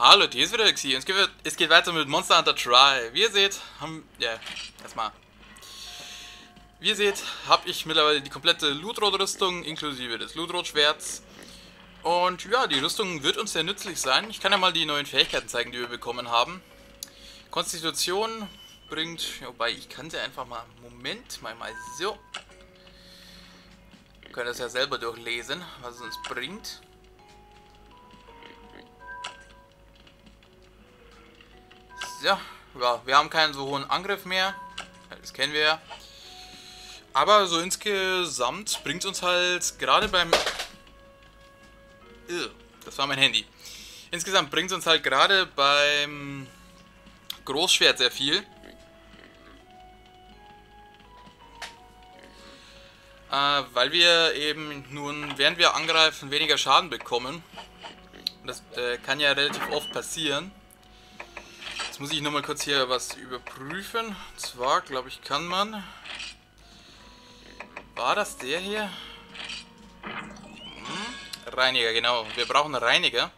Hallo, hier ist wieder Xi. Es geht, es geht weiter mit Monster Hunter Try. Wie ihr seht, haben. Ja, erstmal. Wie ihr seht, habe ich mittlerweile die komplette Lootrot-Rüstung inklusive des Lootrot-Schwerts. Und ja, die Rüstung wird uns sehr nützlich sein. Ich kann ja mal die neuen Fähigkeiten zeigen, die wir bekommen haben. Konstitution bringt. Wobei, ich kann sie einfach mal. Moment, mal mal so. Wir können das ja selber durchlesen, was es uns bringt. So, ja, wir haben keinen so hohen Angriff mehr. Das kennen wir ja. Aber so insgesamt bringt uns halt gerade beim... Das war mein Handy. Insgesamt bringt es uns halt gerade beim Großschwert sehr viel. Äh, weil wir eben nun, während wir angreifen, weniger Schaden bekommen. das äh, kann ja relativ oft passieren. Jetzt muss ich nochmal kurz hier was überprüfen. Und zwar, glaube ich, kann man... War das der hier? Hm? Reiniger, genau. Wir brauchen Reiniger.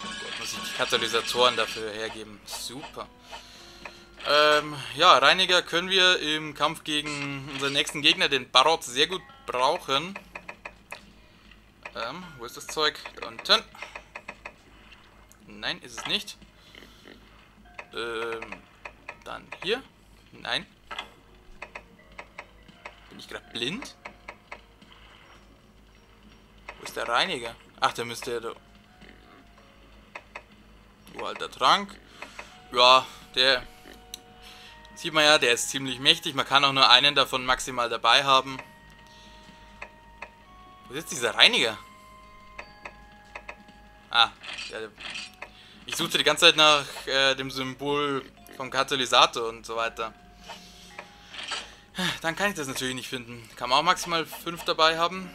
Gott, muss ich die Katalysatoren dafür hergeben. Super. Ähm, ja, Reiniger können wir im Kampf gegen unseren nächsten Gegner, den Barot, sehr gut brauchen. Ähm, wo ist das Zeug? Da unten. Nein, ist es nicht. Ähm, dann hier. Nein. Bin ich gerade blind? Wo ist der Reiniger? Ach, der müsste ja da... Oh, alter Trank. Ja, der... Sieht man ja, der ist ziemlich mächtig. Man kann auch nur einen davon maximal dabei haben. Wo ist dieser Reiniger? Ah, der, ich suchte die ganze Zeit nach äh, dem Symbol vom Katalysator und so weiter. Dann kann ich das natürlich nicht finden. Kann man auch maximal 5 dabei haben.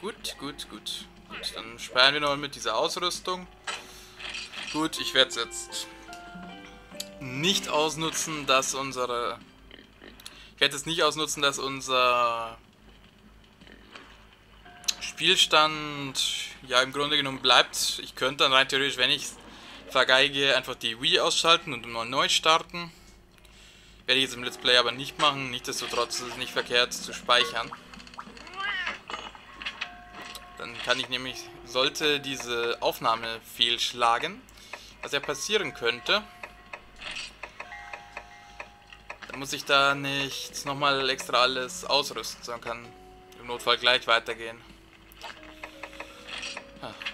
Gut, gut, gut. Gut, dann speichern wir noch mit dieser Ausrüstung. Gut, ich werde es jetzt nicht ausnutzen, dass unsere... Ich werde es nicht ausnutzen, dass unser Spielstand ja im Grunde genommen bleibt. Ich könnte dann rein theoretisch, wenn ich vergeige, einfach die Wii ausschalten und mal neu starten. Werde ich jetzt im Let's Play aber nicht machen. Nichtsdestotrotz ist es nicht verkehrt zu speichern. Dann kann ich nämlich, sollte diese Aufnahme fehlschlagen, was ja passieren könnte, dann muss ich da nicht nochmal extra alles ausrüsten, sondern kann im Notfall gleich weitergehen.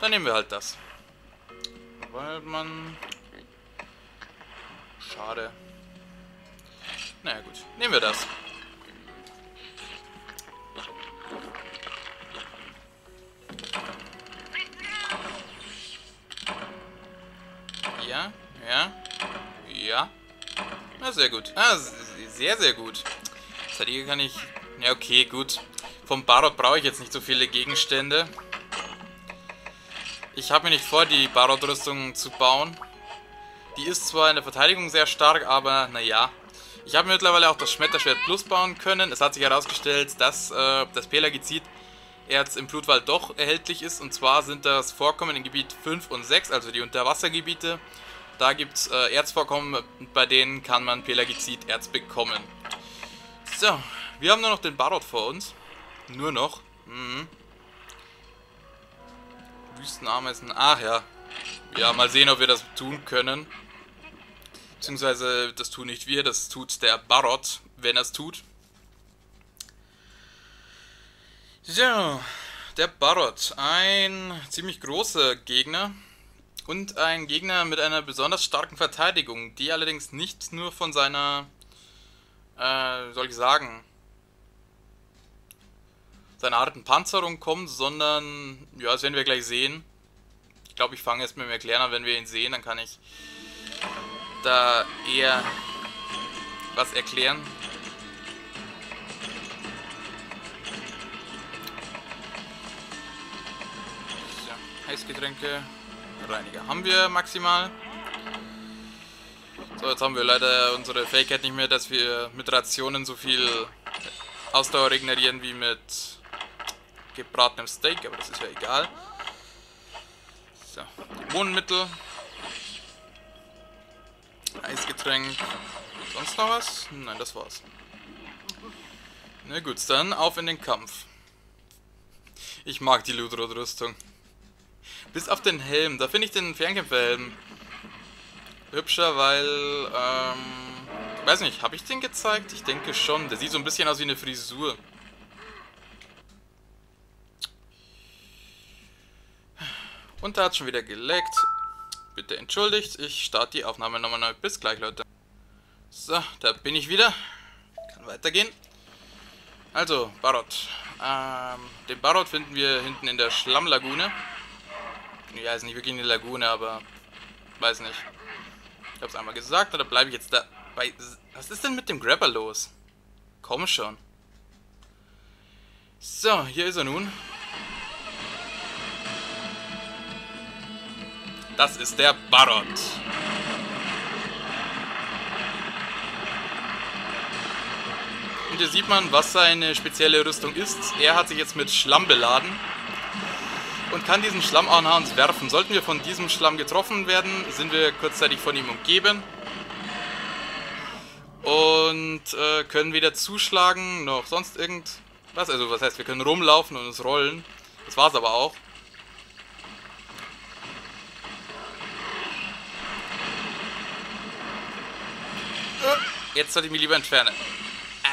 Dann nehmen wir halt das. Weil man... Schade. Naja gut, nehmen wir das. Ja, ja, ja. Na, sehr gut. Ah, sehr, sehr gut. Das kann ich... Ja, okay, gut. Vom Barot brauche ich jetzt nicht so viele Gegenstände. Ich habe mir nicht vor, die Barot-Rüstung zu bauen. Die ist zwar in der Verteidigung sehr stark, aber naja. Ich habe mittlerweile auch das Schmetterschwert Plus bauen können. Es hat sich herausgestellt, dass äh, das Pelagizid-Erz im Blutwald doch erhältlich ist. Und zwar sind das Vorkommen in Gebiet 5 und 6, also die Unterwassergebiete. Da gibt es äh, Erzvorkommen, bei denen kann man Pelagizid-Erz bekommen. So, wir haben nur noch den Barot vor uns. Nur noch. Mhm. Wüstenameisen. Ach ja. Ja, mal sehen, ob wir das tun können. Beziehungsweise, das tun nicht wir, das tut der Barot, wenn er es tut. So, der Barot. Ein ziemlich großer Gegner. Und ein Gegner mit einer besonders starken Verteidigung, die allerdings nicht nur von seiner, äh, soll ich sagen, seiner harten Panzerung kommt, sondern, ja, das werden wir gleich sehen. Ich glaube, ich fange jetzt mit dem Erklären an, wenn wir ihn sehen, dann kann ich da eher was erklären. So, Heißgetränke, Reiniger haben wir maximal. So, jetzt haben wir leider unsere Fähigkeit nicht mehr, dass wir mit Rationen so viel Ausdauer regenerieren wie mit gebratenem Steak, aber das ist ja egal. So, Dämonenmittel. Eisgetränk. Sonst noch was? Nein, das war's. Na gut, dann auf in den Kampf. Ich mag die Ludrod-Rüstung. Bis auf den Helm. Da finde ich den Fernkämpferhelm hübscher, weil, ähm, weiß nicht, habe ich den gezeigt? Ich denke schon. Der sieht so ein bisschen aus wie eine Frisur. Und da hat schon wieder geleckt. Bitte entschuldigt, ich starte die Aufnahme nochmal neu. Bis gleich, Leute. So, da bin ich wieder. Kann weitergehen. Also, Barot. Ähm, den Barot finden wir hinten in der Schlammlagune. Ja, ist nicht wirklich eine Lagune, aber weiß nicht. Ich hab's einmal gesagt, oder bleibe ich jetzt da bei... Was ist denn mit dem Grabber los? Komm schon. So, hier ist er nun. Das ist der Barot. Und hier sieht man, was seine spezielle Rüstung ist. Er hat sich jetzt mit Schlamm beladen und kann diesen Schlamm nach uns werfen. Sollten wir von diesem Schlamm getroffen werden, sind wir kurzzeitig von ihm umgeben und äh, können weder zuschlagen noch sonst irgendwas. Also was heißt, wir können rumlaufen und uns rollen. Das war's aber auch. Jetzt sollte ich mich lieber entfernen.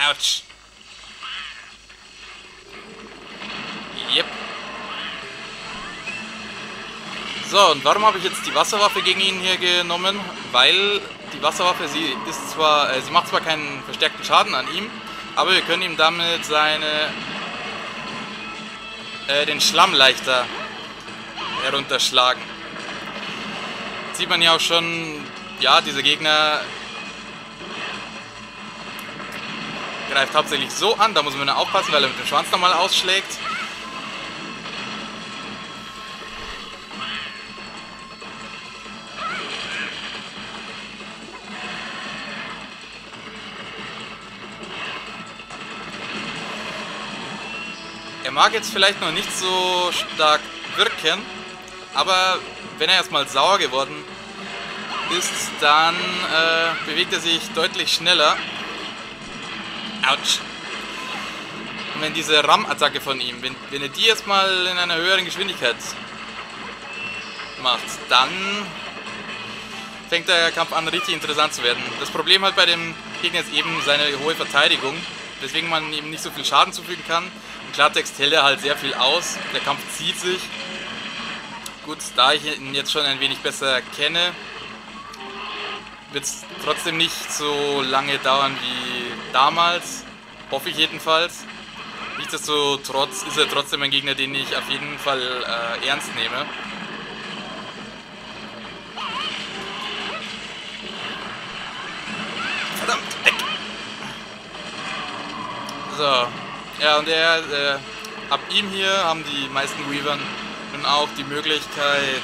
Autsch. Yep. So, und warum habe ich jetzt die Wasserwaffe gegen ihn hier genommen? Weil die Wasserwaffe, sie ist zwar, äh, sie macht zwar keinen verstärkten Schaden an ihm, aber wir können ihm damit seine, äh, den Schlamm leichter herunterschlagen. Jetzt sieht man ja auch schon, ja, diese Gegner greift hauptsächlich so an, da muss man aufpassen, weil er mit dem Schwanz nochmal ausschlägt. Er mag jetzt vielleicht noch nicht so stark wirken, aber wenn er erstmal sauer geworden ist, dann äh, bewegt er sich deutlich schneller Autsch. Und wenn diese Ram-Attacke von ihm, wenn, wenn er die jetzt mal in einer höheren Geschwindigkeit macht, dann fängt der Kampf an richtig interessant zu werden. Das Problem halt bei dem Gegner ist eben seine hohe Verteidigung, weswegen man ihm nicht so viel Schaden zufügen kann. Im Klartext hält er halt sehr viel aus, der Kampf zieht sich. Gut, da ich ihn jetzt schon ein wenig besser kenne, wird es trotzdem nicht so lange dauern wie damals. Hoffe ich jedenfalls. Nichtsdestotrotz ist er trotzdem ein Gegner, den ich auf jeden Fall äh, ernst nehme. Verdammt, weg! So. Ja, und er, äh, ab ihm hier haben die meisten Weavern nun auch die Möglichkeit,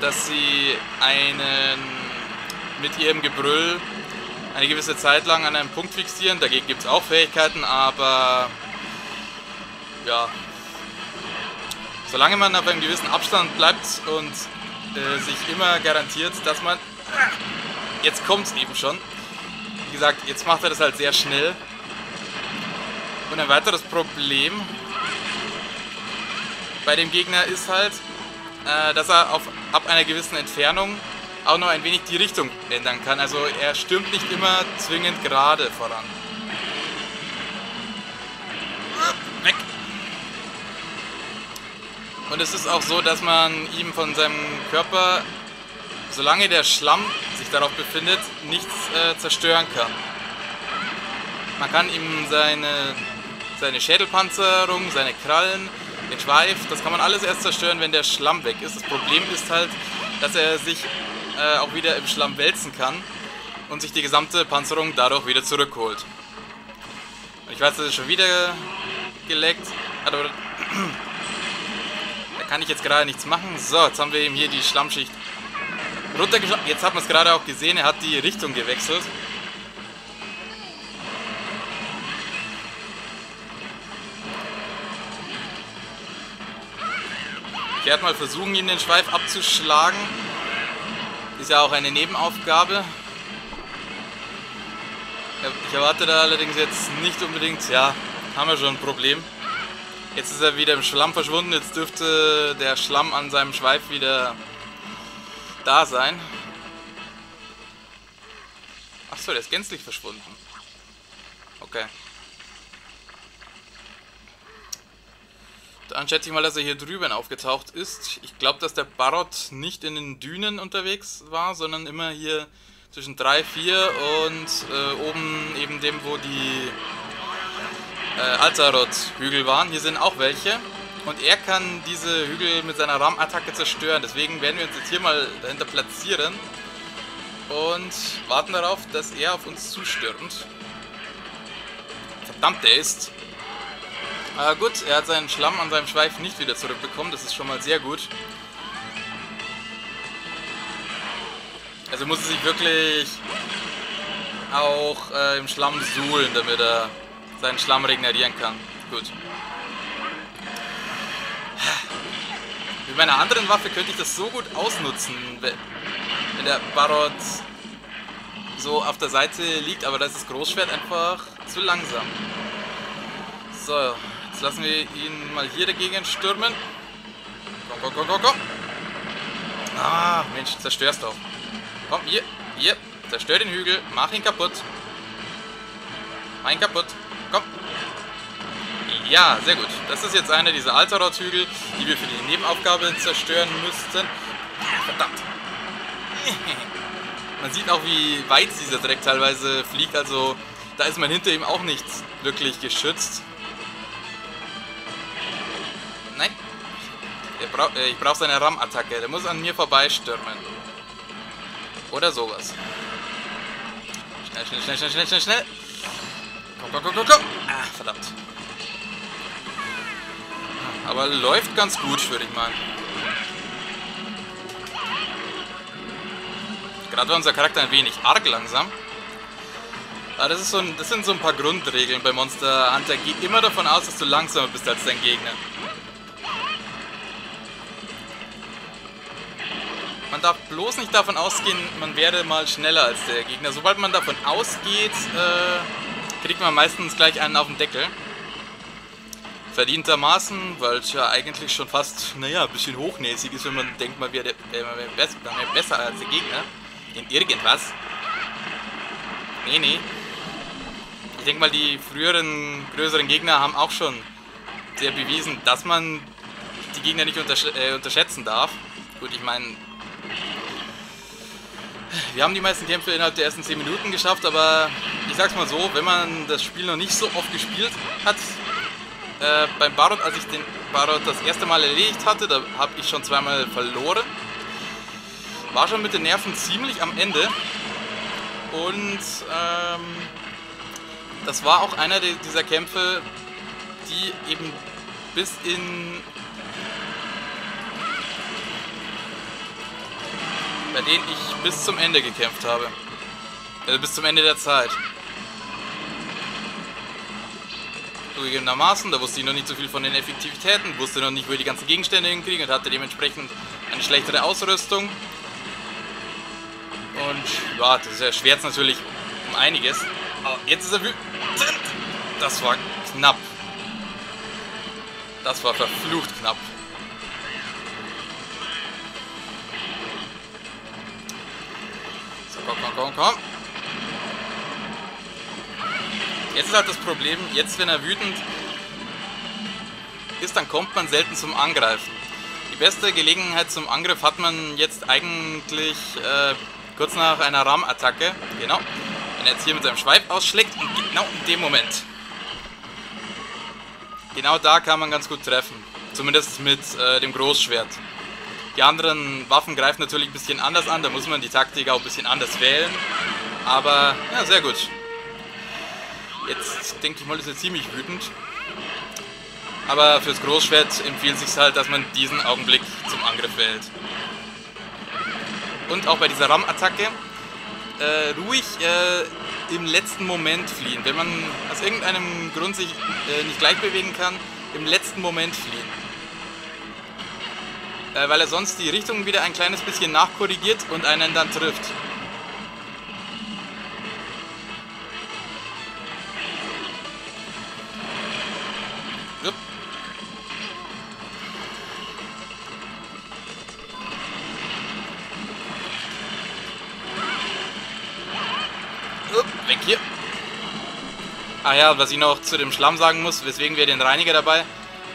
dass sie einen mit ihrem Gebrüll eine gewisse Zeit lang an einem Punkt fixieren. Dagegen gibt es auch Fähigkeiten, aber ja, solange man auf einem gewissen Abstand bleibt und äh, sich immer garantiert, dass man... Jetzt kommt es eben schon. Wie gesagt, jetzt macht er das halt sehr schnell. Und ein weiteres Problem bei dem Gegner ist halt, äh, dass er auf, ab einer gewissen Entfernung auch noch ein wenig die Richtung ändern kann. Also er stürmt nicht immer zwingend gerade voran. Weg! Und es ist auch so, dass man ihm von seinem Körper, solange der Schlamm sich darauf befindet, nichts äh, zerstören kann. Man kann ihm seine, seine Schädelpanzerung, seine Krallen, den Schweif, das kann man alles erst zerstören, wenn der Schlamm weg ist. Das Problem ist halt, dass er sich äh, auch wieder im Schlamm wälzen kann und sich die gesamte Panzerung dadurch wieder zurückholt. Ich weiß, das ist schon wieder geleckt, aber da kann ich jetzt gerade nichts machen. So, jetzt haben wir eben hier die Schlammschicht runtergeschlagen. Jetzt hat man es gerade auch gesehen, er hat die Richtung gewechselt. Ich werde mal versuchen, ihn den Schweif abzuschlagen. ist ja auch eine Nebenaufgabe. Ich erwarte da allerdings jetzt nicht unbedingt, ja, haben wir schon ein Problem. Jetzt ist er wieder im Schlamm verschwunden, jetzt dürfte der Schlamm an seinem Schweif wieder da sein. Achso, der ist gänzlich verschwunden. Okay. Dann schätze ich mal, dass er hier drüben aufgetaucht ist. Ich glaube, dass der Barot nicht in den Dünen unterwegs war, sondern immer hier zwischen 3, 4 und äh, oben eben dem, wo die äh, Altarot-Hügel waren. Hier sind auch welche. Und er kann diese Hügel mit seiner Ram-Attacke zerstören. Deswegen werden wir uns jetzt hier mal dahinter platzieren. Und warten darauf, dass er auf uns zustürmt. Verdammt, der ist aber gut, er hat seinen Schlamm an seinem Schweif nicht wieder zurückbekommen. Das ist schon mal sehr gut. Also muss er sich wirklich auch äh, im Schlamm suhlen, damit er seinen Schlamm regenerieren kann. Gut. Mit meiner anderen Waffe könnte ich das so gut ausnutzen, wenn der Barot so auf der Seite liegt, aber da ist das Großschwert einfach zu langsam. So, Jetzt lassen wir ihn mal hier dagegen stürmen. Komm, komm, komm, komm, komm. Ah, Mensch, zerstörst doch. Komm, hier, hier. Zerstör den Hügel. Mach ihn kaputt. Mach ihn kaputt. Komm. Ja, sehr gut. Das ist jetzt einer dieser Altarot-Hügel, die wir für die Nebenaufgabe zerstören müssten. Verdammt. Man sieht auch, wie weit dieser Dreck teilweise fliegt. Also, da ist man hinter ihm auch nicht wirklich geschützt. Bra äh, ich brauche seine Ram-Attacke. Der muss an mir vorbeistürmen. Oder sowas. Schnell, schnell, schnell, schnell, schnell, schnell, schnell. Komm, komm, komm, komm, komm. Ah, verdammt. Aber läuft ganz gut, würde ich meinen. Gerade war unser Charakter ein wenig arg langsam. Aber das, ist so ein, das sind so ein paar Grundregeln bei Monster Hunter. Geh immer davon aus, dass du langsamer bist als dein Gegner. Man darf bloß nicht davon ausgehen, man werde mal schneller als der Gegner. Sobald man davon ausgeht, äh, kriegt man meistens gleich einen auf den Deckel. Verdientermaßen, weil es ja eigentlich schon fast, naja, ein bisschen hochnäsig ist, wenn man denkt, man wäre äh, wär besser als der Gegner. In irgendwas. Nee, nee. Ich denke mal, die früheren, größeren Gegner haben auch schon sehr bewiesen, dass man die Gegner nicht untersch äh, unterschätzen darf. Gut, ich meine, wir haben die meisten Kämpfe innerhalb der ersten 10 Minuten geschafft, aber ich sag's mal so, wenn man das Spiel noch nicht so oft gespielt hat, äh, beim Barot, als ich den Barot das erste Mal erledigt hatte, da habe ich schon zweimal verloren. War schon mit den Nerven ziemlich am Ende. Und ähm, das war auch einer dieser Kämpfe, die eben bis in bei denen ich bis zum Ende gekämpft habe. Also bis zum Ende der Zeit. Zugegebenermaßen, da wusste ich noch nicht so viel von den Effektivitäten, wusste noch nicht, wo ich die ganzen Gegenstände hinkriege und hatte dementsprechend eine schlechtere Ausrüstung. Und ja, das erschwert natürlich um einiges. Aber jetzt ist er wütend. Das war knapp. Das war verflucht knapp. Komm, komm, komm, komm. Jetzt ist halt das Problem, jetzt wenn er wütend ist, dann kommt man selten zum Angreifen. Die beste Gelegenheit zum Angriff hat man jetzt eigentlich äh, kurz nach einer Rahmenattacke. Genau. Wenn er jetzt hier mit seinem Schweif ausschlägt und genau in dem Moment. Genau da kann man ganz gut treffen. Zumindest mit äh, dem Großschwert. Die anderen Waffen greifen natürlich ein bisschen anders an, da muss man die Taktik auch ein bisschen anders wählen. Aber, ja, sehr gut. Jetzt denke ich mal, ist er ziemlich wütend. Aber fürs Großschwert empfiehlt sich halt, dass man diesen Augenblick zum Angriff wählt. Und auch bei dieser Ram-Attacke äh, ruhig äh, im letzten Moment fliehen. Wenn man aus irgendeinem Grund sich äh, nicht gleich bewegen kann, im letzten Moment fliehen. Äh, weil er sonst die Richtung wieder ein kleines bisschen nachkorrigiert und einen dann trifft. Weg hier. Ah ja, was ich noch zu dem Schlamm sagen muss, weswegen wir den Reiniger dabei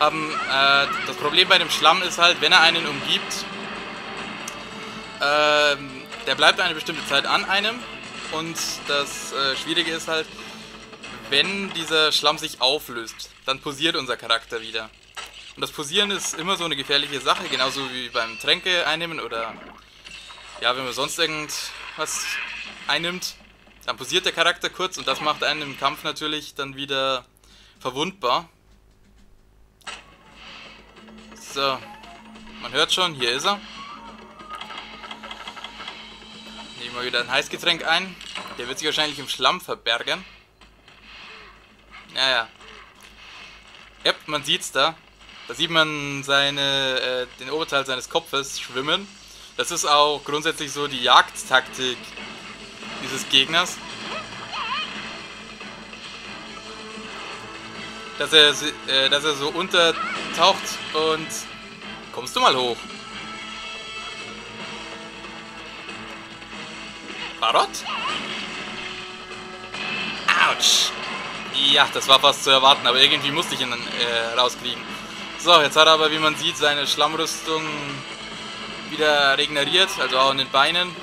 haben. Äh, das Problem bei dem Schlamm ist halt, wenn er einen umgibt, äh, der bleibt eine bestimmte Zeit an einem. Und das äh, Schwierige ist halt, wenn dieser Schlamm sich auflöst, dann posiert unser Charakter wieder. Und das Posieren ist immer so eine gefährliche Sache, genauso wie beim Tränke einnehmen oder ja, wenn man sonst irgendwas einnimmt, dann posiert der Charakter kurz und das macht einen im Kampf natürlich dann wieder verwundbar. So, man hört schon, hier ist er. Nehmen wir wieder ein Heißgetränk ein. Der wird sich wahrscheinlich im Schlamm verbergen. Naja. Ja, man sieht's da. Da sieht man seine, äh, den Oberteil seines Kopfes schwimmen. Das ist auch grundsätzlich so die Jagdtaktik dieses Gegners. Dass er, äh, dass er so untertaucht und... Kommst du mal hoch? Barot? Autsch! Ja, das war fast zu erwarten, aber irgendwie musste ich ihn äh, rauskriegen. So, jetzt hat er aber, wie man sieht, seine Schlammrüstung wieder regeneriert, also auch in den Beinen.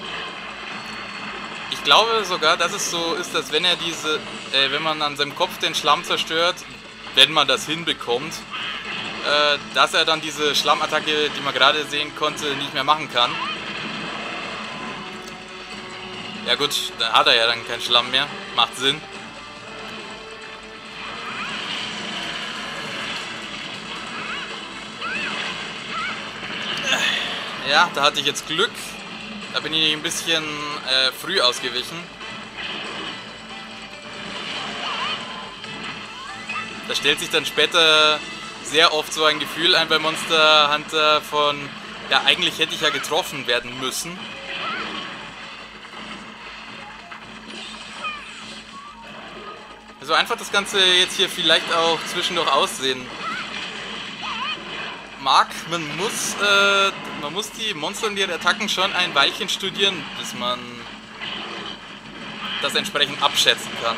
Ich glaube sogar, dass es so ist, dass wenn er diese, äh, wenn man an seinem Kopf den Schlamm zerstört, wenn man das hinbekommt, äh, dass er dann diese Schammattacke, die man gerade sehen konnte, nicht mehr machen kann. Ja gut, dann hat er ja dann keinen Schlamm mehr. Macht Sinn. Ja, da hatte ich jetzt Glück. Da bin ich ein bisschen äh, früh ausgewichen. Da stellt sich dann später sehr oft so ein Gefühl ein bei Monster Hunter von, ja eigentlich hätte ich ja getroffen werden müssen. Also einfach das Ganze jetzt hier vielleicht auch zwischendurch aussehen mag. Man muss, äh, man muss die Monster und ihre Attacken schon ein Weilchen studieren, bis man das entsprechend abschätzen kann.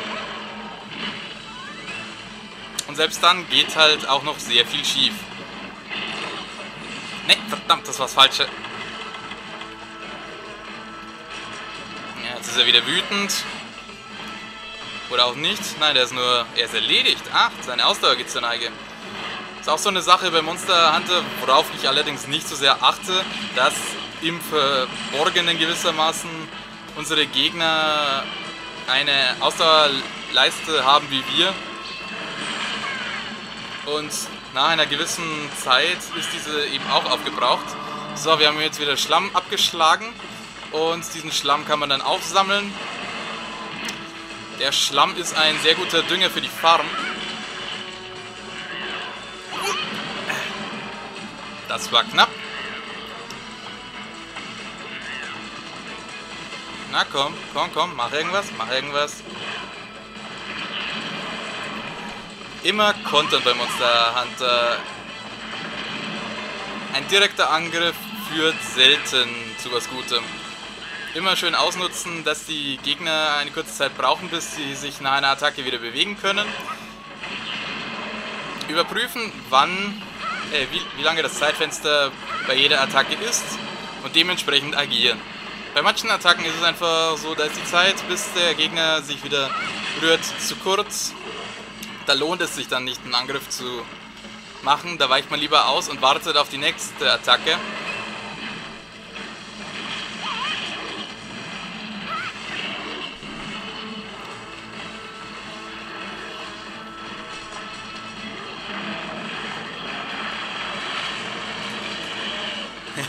Und selbst dann geht halt auch noch sehr viel schief. Ne, verdammt, das war's Falsche. Ja, jetzt ist er wieder wütend. Oder auch nicht. Nein, der ist nur... Er ist erledigt. Ach, seine Ausdauer geht zur Neige. Ist auch so eine Sache bei Monster Hunter, worauf ich allerdings nicht so sehr achte, dass im Verborgenen gewissermaßen unsere Gegner eine Ausdauerleiste haben wie wir. Und nach einer gewissen Zeit ist diese eben auch aufgebraucht. So, wir haben jetzt wieder Schlamm abgeschlagen und diesen Schlamm kann man dann aufsammeln. Der Schlamm ist ein sehr guter Dünger für die Farm. Das war knapp. Na komm, komm, komm, mach irgendwas, mach irgendwas. Immer kontern bei Monster Hunter. Ein direkter Angriff führt selten zu was Gutem. Immer schön ausnutzen, dass die Gegner eine kurze Zeit brauchen, bis sie sich nach einer Attacke wieder bewegen können. Überprüfen, wann äh, wie, wie lange das Zeitfenster bei jeder Attacke ist und dementsprechend agieren. Bei manchen Attacken ist es einfach so, da ist die Zeit, bis der Gegner sich wieder rührt, zu kurz. Da lohnt es sich dann nicht, einen Angriff zu machen. Da weicht man lieber aus und wartet auf die nächste Attacke.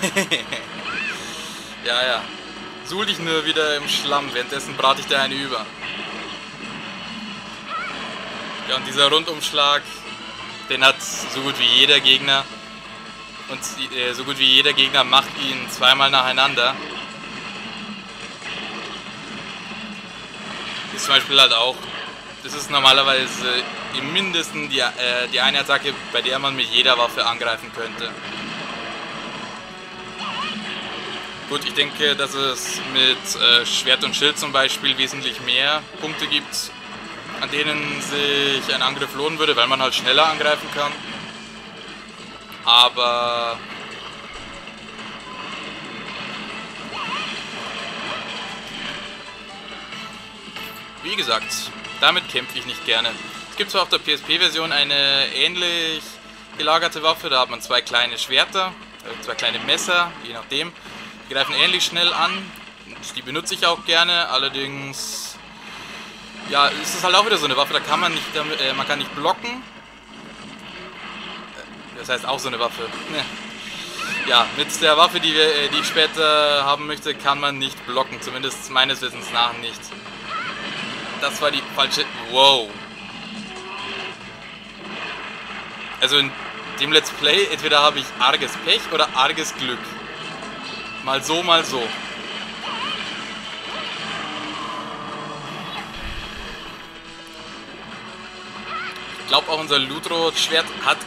ja, ja. Suhl dich nur wieder im Schlamm, währenddessen brate ich dir eine über. Ja, und dieser Rundumschlag, den hat so gut wie jeder Gegner. Und äh, so gut wie jeder Gegner macht ihn zweimal nacheinander. Ist zum Beispiel halt auch, das ist normalerweise im Mindesten die, äh, die eine Attacke, bei der man mit jeder Waffe angreifen könnte. Gut, ich denke, dass es mit äh, Schwert und Schild zum Beispiel wesentlich mehr Punkte gibt, an denen sich ein Angriff lohnen würde, weil man halt schneller angreifen kann. Aber wie gesagt, damit kämpfe ich nicht gerne. Es gibt zwar auf der PSP-Version eine ähnlich gelagerte Waffe, da hat man zwei kleine Schwerter, äh, zwei kleine Messer, je nachdem. Die greifen ähnlich schnell an, die benutze ich auch gerne, allerdings ja, es ist halt auch wieder so eine Waffe, da kann man nicht, äh, man kann nicht blocken, das heißt auch so eine Waffe. Ja, mit der Waffe, die, wir, äh, die ich später haben möchte, kann man nicht blocken. Zumindest meines Wissens nach nicht. Das war die falsche... Wow. Also in dem Let's Play, entweder habe ich arges Pech oder arges Glück. Mal so, mal so. Glaube auch unser Ludro-Schwert hat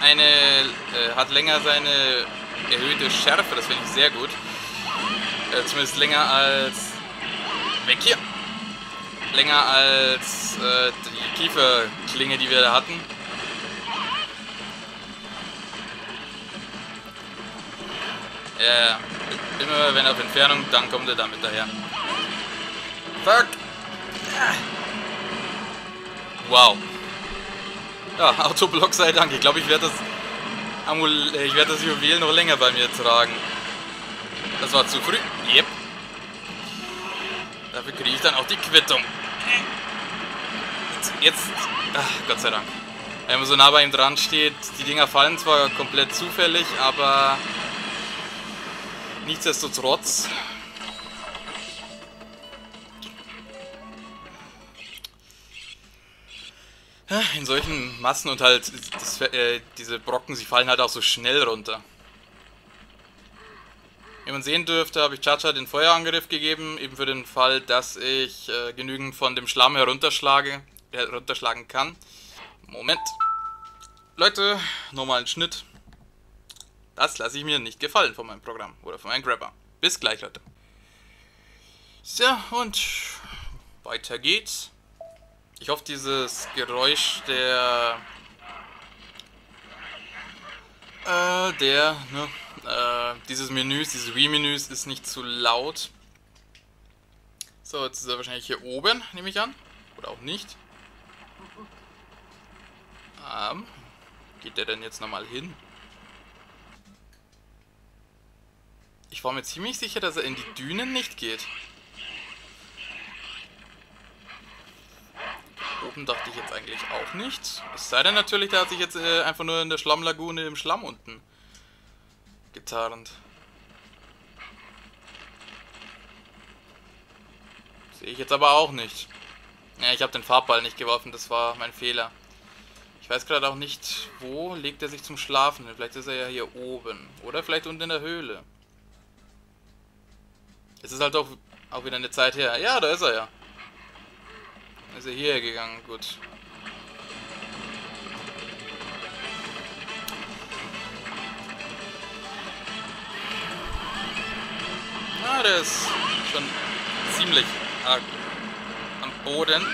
eine, äh, hat länger seine erhöhte Schärfe, das finde ich sehr gut. Äh, zumindest länger als, weg hier, länger als äh, die Kieferklinge, die wir da hatten. Ja, immer wenn auf Entfernung, dann kommt er damit daher. Fuck! Wow. Ja, Autoblock sei Dank. Ich glaube, ich werde das äh, ich werde das Juwel noch länger bei mir tragen. Das war zu früh. Yep. Dafür kriege ich dann auch die Quittung. Jetzt ach, Gott sei Dank. Wenn man so nah bei ihm dran steht, die Dinger fallen zwar komplett zufällig, aber nichtsdestotrotz in solchen Massen und halt das, äh, diese Brocken, sie fallen halt auch so schnell runter. Wie man sehen dürfte, habe ich Chacha den Feuerangriff gegeben, eben für den Fall, dass ich äh, genügend von dem Schlamm herunterschlage, herunterschlagen kann. Moment. Leute, nochmal einen Schnitt. Das lasse ich mir nicht gefallen von meinem Programm oder von meinem Grabber. Bis gleich, Leute. So, und weiter geht's. Ich hoffe, dieses Geräusch der... Äh, der, ne, äh, dieses Menüs, dieses Wii-Menüs ist nicht zu laut. So, jetzt ist er wahrscheinlich hier oben, nehme ich an. Oder auch nicht. Ähm, geht der denn jetzt nochmal hin? Ich war mir ziemlich sicher, dass er in die Dünen nicht geht. Oben dachte ich jetzt eigentlich auch nicht. Es sei denn natürlich, der hat sich jetzt äh, einfach nur in der Schlammlagune im Schlamm unten getarnt. Sehe ich jetzt aber auch nicht. Ja, ich habe den Farbball nicht geworfen, das war mein Fehler. Ich weiß gerade auch nicht, wo legt er sich zum Schlafen. Vielleicht ist er ja hier oben. Oder vielleicht unten in der Höhle. Es ist halt auch, auch wieder eine Zeit her. Ja, da ist er ja. Ist er hierher gegangen, gut. Na, der ist schon ziemlich arg am Boden.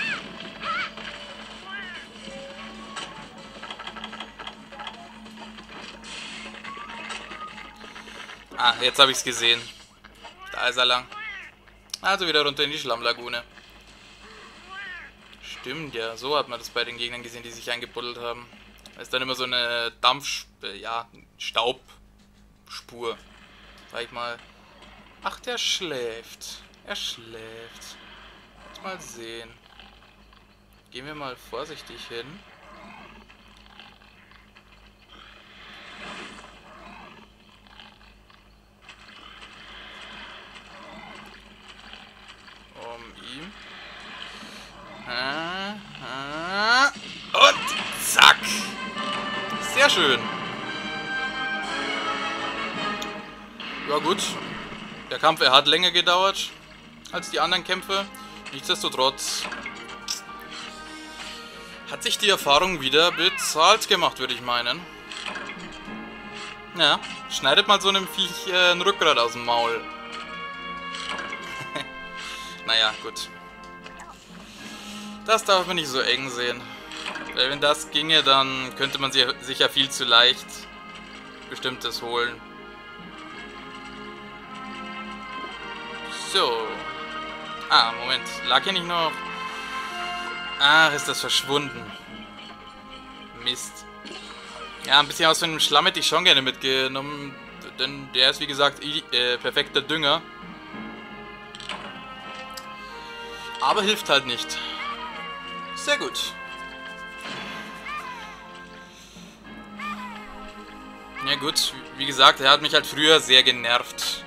Ah, jetzt habe ich es gesehen. Da ist er lang. Also wieder runter in die Schlammlagune. Stimmt, ja, so hat man das bei den Gegnern gesehen, die sich eingebuddelt haben. Da ist dann immer so eine Dampf... ja, Staubspur. Sag ich mal. Ach, der schläft. Er schläft. Jetzt mal sehen. Gehen wir mal vorsichtig hin. Und zack. Sehr schön. Ja gut. Der Kampf, er hat länger gedauert als die anderen Kämpfe. Nichtsdestotrotz hat sich die Erfahrung wieder bezahlt gemacht, würde ich meinen. Ja, schneidet mal so einem Viech äh, ein Rückgrat aus dem Maul. naja, gut. Das darf man nicht so eng sehen. Weil wenn das ginge, dann könnte man sich ja viel zu leicht bestimmtes holen. So. Ah, Moment. Lag hier nicht noch... Ach, ist das verschwunden. Mist. Ja, ein bisschen aus einem Schlamm hätte ich schon gerne mitgenommen. Denn der ist, wie gesagt, äh, perfekter Dünger. Aber hilft halt nicht. Sehr gut. Ja gut, wie gesagt, er hat mich halt früher sehr genervt.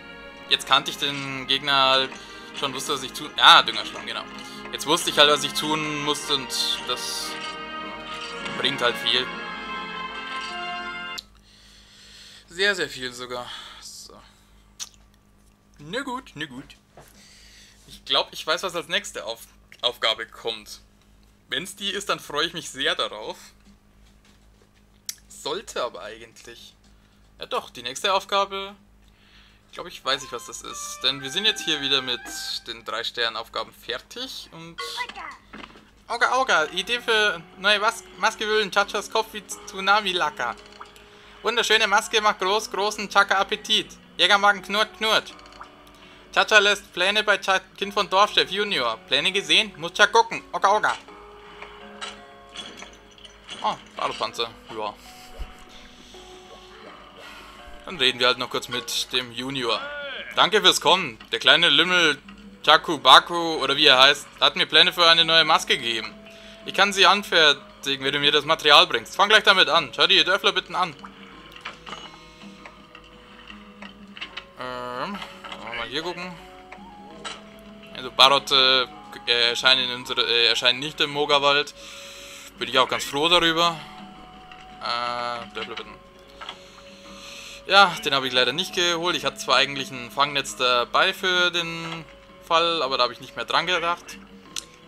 Jetzt kannte ich den Gegner halt schon, wusste, was ich tun... Ja, Düngerschlamm, genau. Jetzt wusste ich halt, was ich tun musste und das bringt halt viel. Sehr, sehr viel sogar. So. Na gut, na gut. Ich glaube, ich weiß, was als nächste Auf Aufgabe kommt. Wenn es die ist, dann freue ich mich sehr darauf. Sollte aber eigentlich. Ja doch, die nächste Aufgabe... Ich glaube, ich weiß nicht, was das ist. Denn wir sind jetzt hier wieder mit den drei Sternen-Aufgaben fertig und... Auga, Auga, Idee für neue Mas Maske Chachas Kopf wie Tsunami-Lacker. Wunderschöne Maske macht groß, großen Chaka-Appetit. Jägermagen knurrt, knurrt. Chacha lässt Pläne bei Ch Kind von Dorfchef Junior. Pläne gesehen? Muss ja gucken. Oga, Oga. Oh, Badepanzer. Ja. Dann reden wir halt noch kurz mit dem Junior. Danke fürs Kommen. Der kleine Lümmel Chaku Baku oder wie er heißt, hat mir Pläne für eine neue Maske gegeben. Ich kann sie anfertigen, wenn du mir das Material bringst. Fang gleich damit an. Schau dir die Dörfler bitten an. Ähm, mal hier gucken. Also Barot äh, erscheinen, in unsere, äh, erscheinen nicht im Mogawald. Bin ich auch ganz froh darüber. Äh, bitten. Ja, den habe ich leider nicht geholt. Ich hatte zwar eigentlich ein Fangnetz dabei für den Fall, aber da habe ich nicht mehr dran gedacht.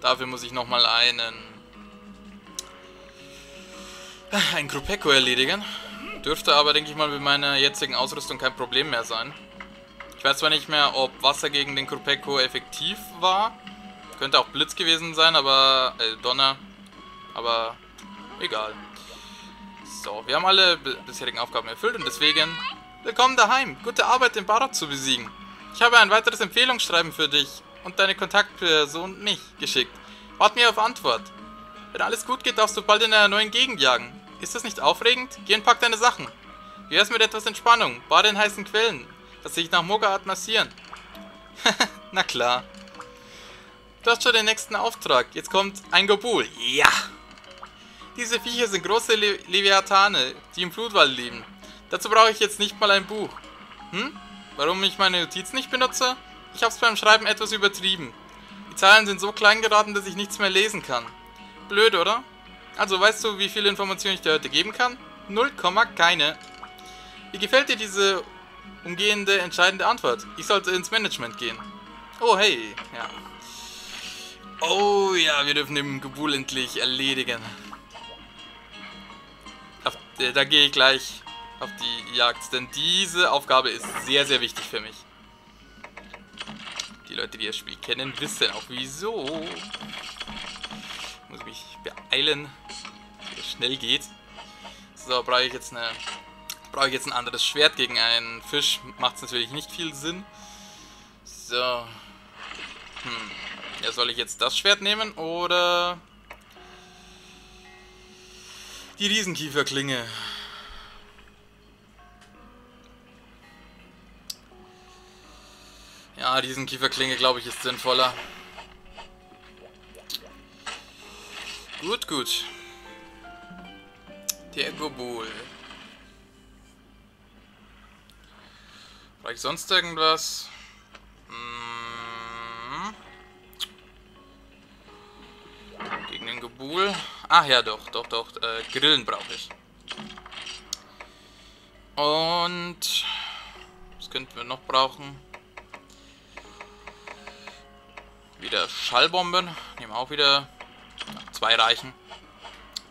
Dafür muss ich nochmal einen... ein Grupecco erledigen. Dürfte aber, denke ich mal, mit meiner jetzigen Ausrüstung kein Problem mehr sein. Ich weiß zwar nicht mehr, ob Wasser gegen den Grupecco effektiv war. Könnte auch Blitz gewesen sein, aber... Äh, Donner. Aber... egal. So, wir haben alle bisherigen Aufgaben erfüllt und deswegen... Willkommen daheim. Gute Arbeit, den Barat zu besiegen. Ich habe ein weiteres Empfehlungsschreiben für dich und deine Kontaktperson mich geschickt. Wart mir auf Antwort. Wenn alles gut geht, darfst du bald in einer neuen Gegend jagen. Ist das nicht aufregend? Geh und pack deine Sachen. Wie wär's mit etwas Entspannung? Bade in heißen Quellen, dass sich nach Moga-Art massieren. Na klar. Du hast schon den nächsten Auftrag. Jetzt kommt ein Gobul. Ja! Diese Viecher sind große Le Leviathane, die im Flutwald leben. Dazu brauche ich jetzt nicht mal ein Buch. Hm? Warum ich meine Notizen nicht benutze? Ich habe es beim Schreiben etwas übertrieben. Die Zahlen sind so klein geraten, dass ich nichts mehr lesen kann. Blöd, oder? Also weißt du, wie viele Informationen ich dir heute geben kann? Null Komma keine. Wie gefällt dir diese umgehende, entscheidende Antwort? Ich sollte ins Management gehen. Oh, hey. Ja. Oh ja, wir dürfen den Gebul endlich erledigen. Äh, da gehe ich gleich auf die Jagd, denn diese Aufgabe ist sehr, sehr wichtig für mich. Die Leute, die das Spiel kennen, wissen auch wieso. Ich muss mich beeilen, wie es schnell geht. So, brauche ich jetzt eine brauche ich jetzt ein anderes Schwert gegen einen Fisch. Macht es natürlich nicht viel Sinn. So. Hm. Ja, soll ich jetzt das Schwert nehmen oder die Riesenkieferklinge. Ja, Riesenkieferklinge, glaube ich, ist sinnvoller. Gut, gut. Der Gobul. Ich sonst irgendwas? Hm. Gegen den Gobul. Ach ja, doch, doch, doch. Äh, Grillen brauche ich. Und... Was könnten wir noch brauchen? Wieder Schallbomben. Nehmen auch wieder zwei reichen.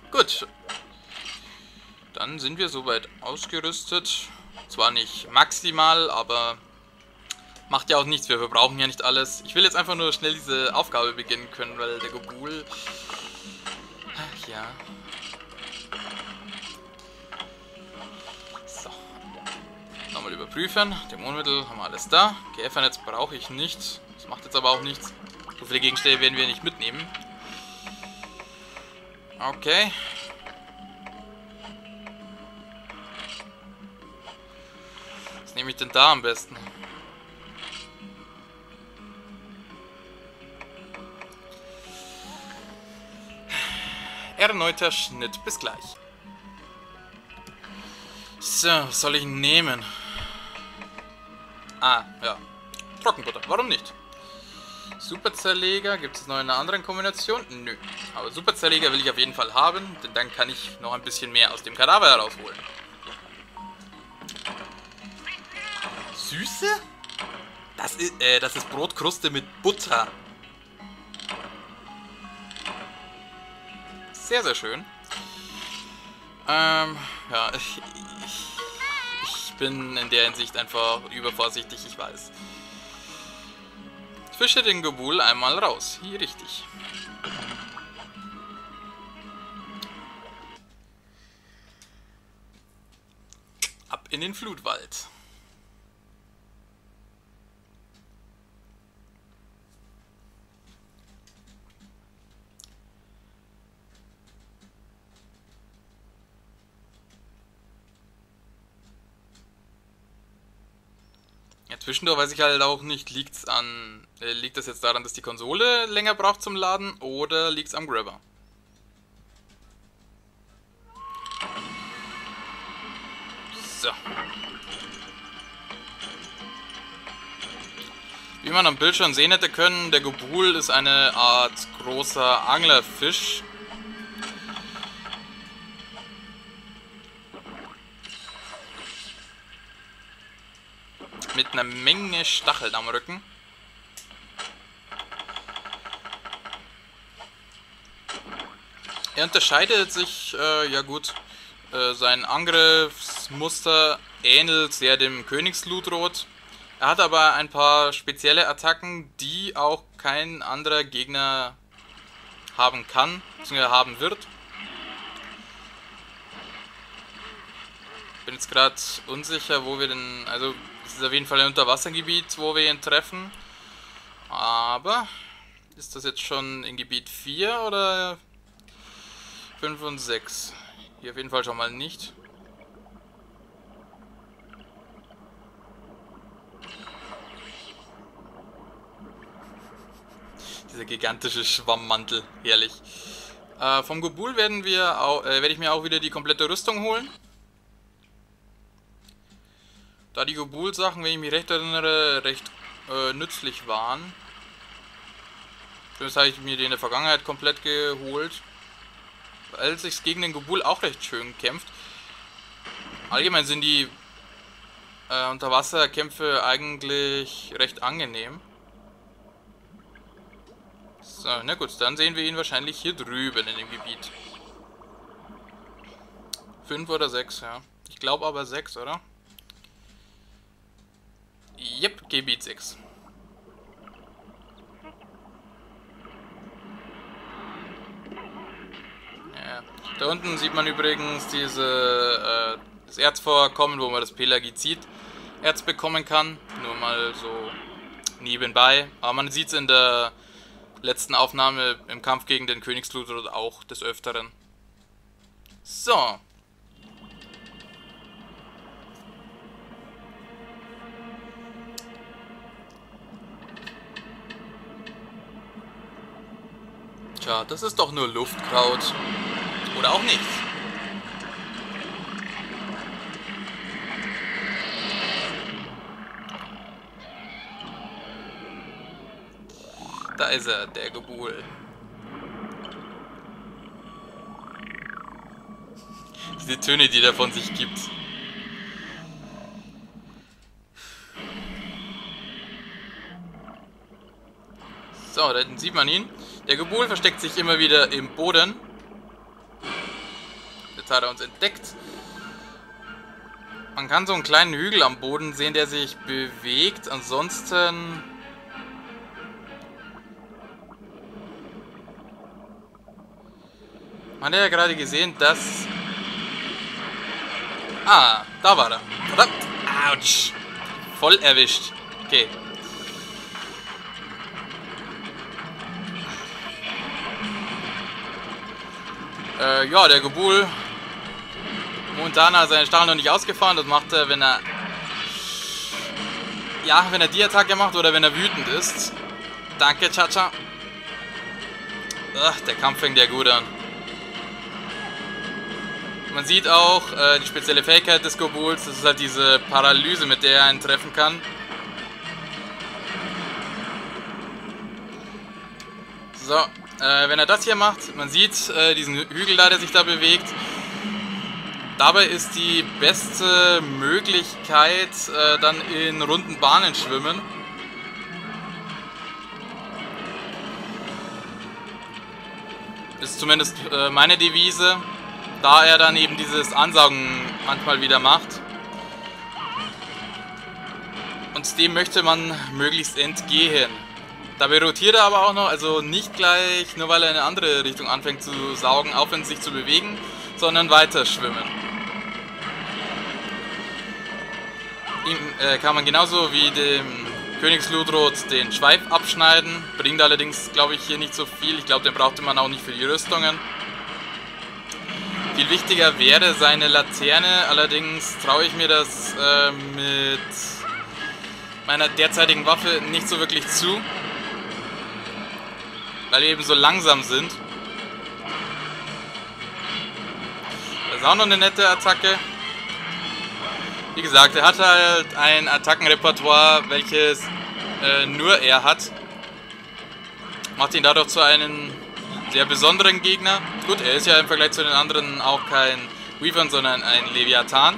Gut. Dann sind wir soweit ausgerüstet. Zwar nicht maximal, aber macht ja auch nichts. Wir verbrauchen ja nicht alles. Ich will jetzt einfach nur schnell diese Aufgabe beginnen können, weil der Gobul... Ja. So. Nochmal überprüfen. Dämonenmittel haben wir alles da. Käfernetz brauche ich nicht. Das macht jetzt aber auch nichts. So viele Gegenstände werden wir nicht mitnehmen. Okay. Was nehme ich denn da am besten? Erneuter Schnitt. Bis gleich. So, was soll ich nehmen? Ah, ja. Trockenbutter. Warum nicht? Superzerleger, gibt es noch eine andere Kombination? Nö. Aber Superzerleger will ich auf jeden Fall haben, denn dann kann ich noch ein bisschen mehr aus dem Kadaver herausholen. Süße? Das ist, äh, das ist Brotkruste mit Butter. Sehr, sehr schön. Ähm, ja, ich, ich, ich bin in der Hinsicht einfach übervorsichtig, ich weiß. Fische den Gebul einmal raus. Hier richtig. Ab in den Flutwald. Zwischendurch weiß ich halt auch nicht, liegt's an, äh, liegt das jetzt daran, dass die Konsole länger braucht zum Laden oder liegt es am Grabber? So. Wie man am Bild schon sehen hätte können, der Gobul ist eine Art großer Anglerfisch, mit einer Menge Stacheln am Rücken. Er unterscheidet sich, äh, ja gut, äh, sein Angriffsmuster ähnelt sehr dem Königsludrot. Er hat aber ein paar spezielle Attacken, die auch kein anderer Gegner haben kann, beziehungsweise haben wird. Bin jetzt gerade unsicher, wo wir denn, also ist auf jeden Fall ein Unterwassergebiet, wo wir ihn treffen. Aber ist das jetzt schon in Gebiet 4 oder 5 und 6? Hier auf jeden Fall schon mal nicht. Dieser gigantische Schwammmantel, herrlich. Äh, vom Gobul werden wir auch, äh, werde ich mir auch wieder die komplette Rüstung holen. Da die Gobul-Sachen, wenn ich mich recht erinnere, recht äh, nützlich waren. Das habe ich mir die in der Vergangenheit komplett geholt. Weil sich gegen den Gobul auch recht schön kämpft. Allgemein sind die äh, Unterwasserkämpfe eigentlich recht angenehm. So, na gut, dann sehen wir ihn wahrscheinlich hier drüben in dem Gebiet. Fünf oder sechs, ja. Ich glaube aber sechs, oder? Yep, Gebiet 6. Ja. Da unten sieht man übrigens diese, äh, das Erzvorkommen, wo man das Pelagizid Erz bekommen kann. Nur mal so nebenbei. Aber man sieht es in der letzten Aufnahme im Kampf gegen den Königsluder auch des Öfteren. So. Sascha, das ist doch nur Luftkraut. Oder auch nichts. Da ist er, der Gebuhl. Diese Töne, die er von sich gibt. So, da hinten sieht man ihn. Der Gebul versteckt sich immer wieder im Boden. Jetzt hat er uns entdeckt. Man kann so einen kleinen Hügel am Boden sehen, der sich bewegt. Ansonsten... Man hat ja gerade gesehen, dass... Ah, da war er. Verdammt. Autsch. Voll erwischt. Okay. Äh, ja, der Gebul momentan hat seine Stachel noch nicht ausgefahren. Das macht er, wenn er ja, wenn er die Attacke macht oder wenn er wütend ist. Danke, Chacha. Ach, der Kampf fängt ja gut an. Man sieht auch äh, die spezielle Fähigkeit des Gobuls. Das ist halt diese Paralyse, mit der er einen treffen kann. So, äh, wenn er das hier macht, man sieht äh, diesen Hügel da, der sich da bewegt. Dabei ist die beste Möglichkeit äh, dann in runden Bahnen schwimmen. Ist zumindest äh, meine Devise, da er dann eben dieses Ansaugen manchmal wieder macht. Und dem möchte man möglichst entgehen. Dabei rotiert er aber auch noch, also nicht gleich, nur weil er in eine andere Richtung anfängt zu saugen, aufhören sich zu bewegen, sondern weiter schwimmen. Ihm äh, kann man genauso wie dem Königsludroth den Schweif abschneiden, bringt allerdings, glaube ich, hier nicht so viel. Ich glaube, den brauchte man auch nicht für die Rüstungen. Viel wichtiger wäre seine Laterne, allerdings traue ich mir das äh, mit meiner derzeitigen Waffe nicht so wirklich zu weil wir eben so langsam sind. Das ist auch noch eine nette Attacke. Wie gesagt, er hat halt ein Attackenrepertoire, welches äh, nur er hat. Macht ihn dadurch zu einem sehr besonderen Gegner. Gut, er ist ja im Vergleich zu den anderen auch kein Weavern, sondern ein Leviathan.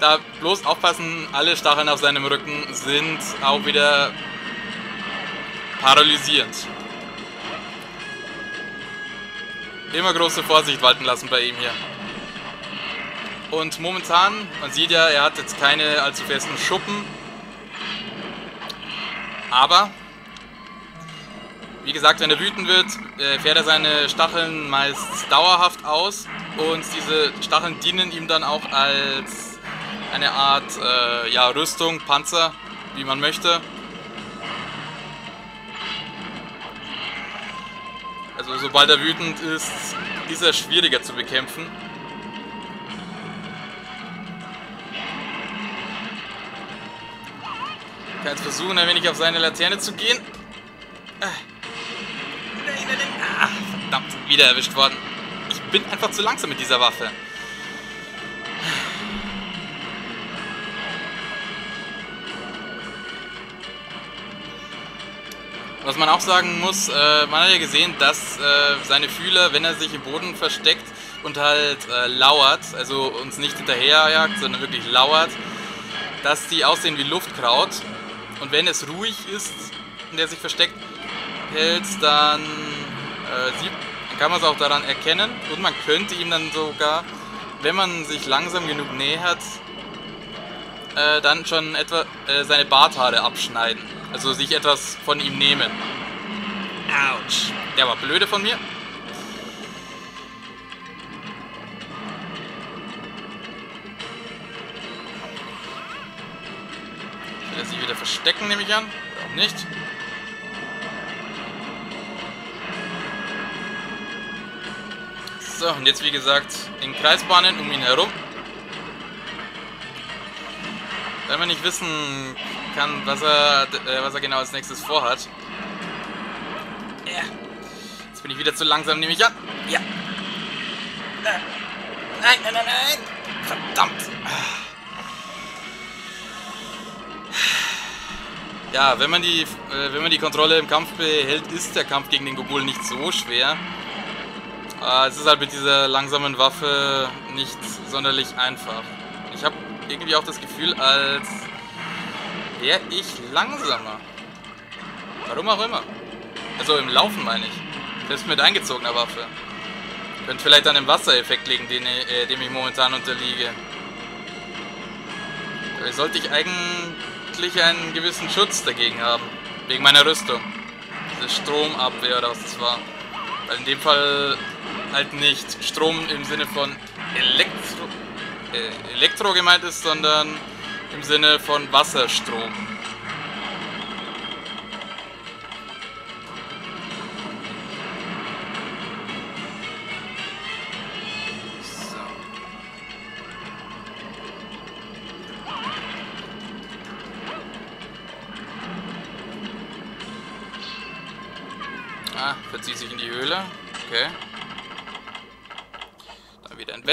Da bloß aufpassen, alle Stacheln auf seinem Rücken sind auch wieder paralysierend. Immer große Vorsicht walten lassen bei ihm hier. Und momentan, man sieht ja, er hat jetzt keine allzu festen Schuppen. Aber, wie gesagt, wenn er wütend wird, äh, fährt er seine Stacheln meist dauerhaft aus. Und diese Stacheln dienen ihm dann auch als eine Art äh, ja, Rüstung, Panzer, wie man möchte. Also sobald er wütend ist, ist er schwieriger zu bekämpfen. Ich kann jetzt versuchen, ein wenig auf seine Laterne zu gehen. Ah. Ah, verdammt, wieder erwischt worden. Ich bin einfach zu langsam mit dieser Waffe. Was man auch sagen muss, äh, man hat ja gesehen, dass äh, seine Fühler, wenn er sich im Boden versteckt und halt äh, lauert, also uns nicht hinterherjagt, sondern wirklich lauert, dass die aussehen wie Luftkraut. Und wenn es ruhig ist und er sich versteckt hält, dann, äh, sieht, dann kann man es auch daran erkennen. Und man könnte ihm dann sogar, wenn man sich langsam genug nähert, äh, dann schon etwa äh, seine Barthaare abschneiden. Also sich etwas von ihm nehmen. Autsch. Der war blöde von mir. Will er sich wieder verstecken, nehme ich an. Warum nicht? So, und jetzt wie gesagt in Kreisbahnen um ihn herum. Wenn man nicht wissen kann, was er, äh, was er genau als nächstes vorhat. Ja. Jetzt bin ich wieder zu langsam, nehme ich an. Ja. Nein, nein, nein, nein. Verdammt. Ja, wenn man die, äh, wenn man die Kontrolle im Kampf behält, ist der Kampf gegen den Gobul nicht so schwer. Äh, es ist halt mit dieser langsamen Waffe nicht sonderlich einfach. Ich habe irgendwie auch das Gefühl, als wäre ich langsamer. Warum auch immer. Also im Laufen meine ich. Selbst mit eingezogener Waffe. Könnte vielleicht an dem Wassereffekt liegen, den, äh, dem ich momentan unterliege. Da sollte ich eigentlich einen gewissen Schutz dagegen haben. Wegen meiner Rüstung. Diese Stromabwehr oder was das war. Weil in dem Fall halt nicht Strom im Sinne von Elektro, äh, Elektro gemeint ist, sondern im Sinne von Wasserstrom.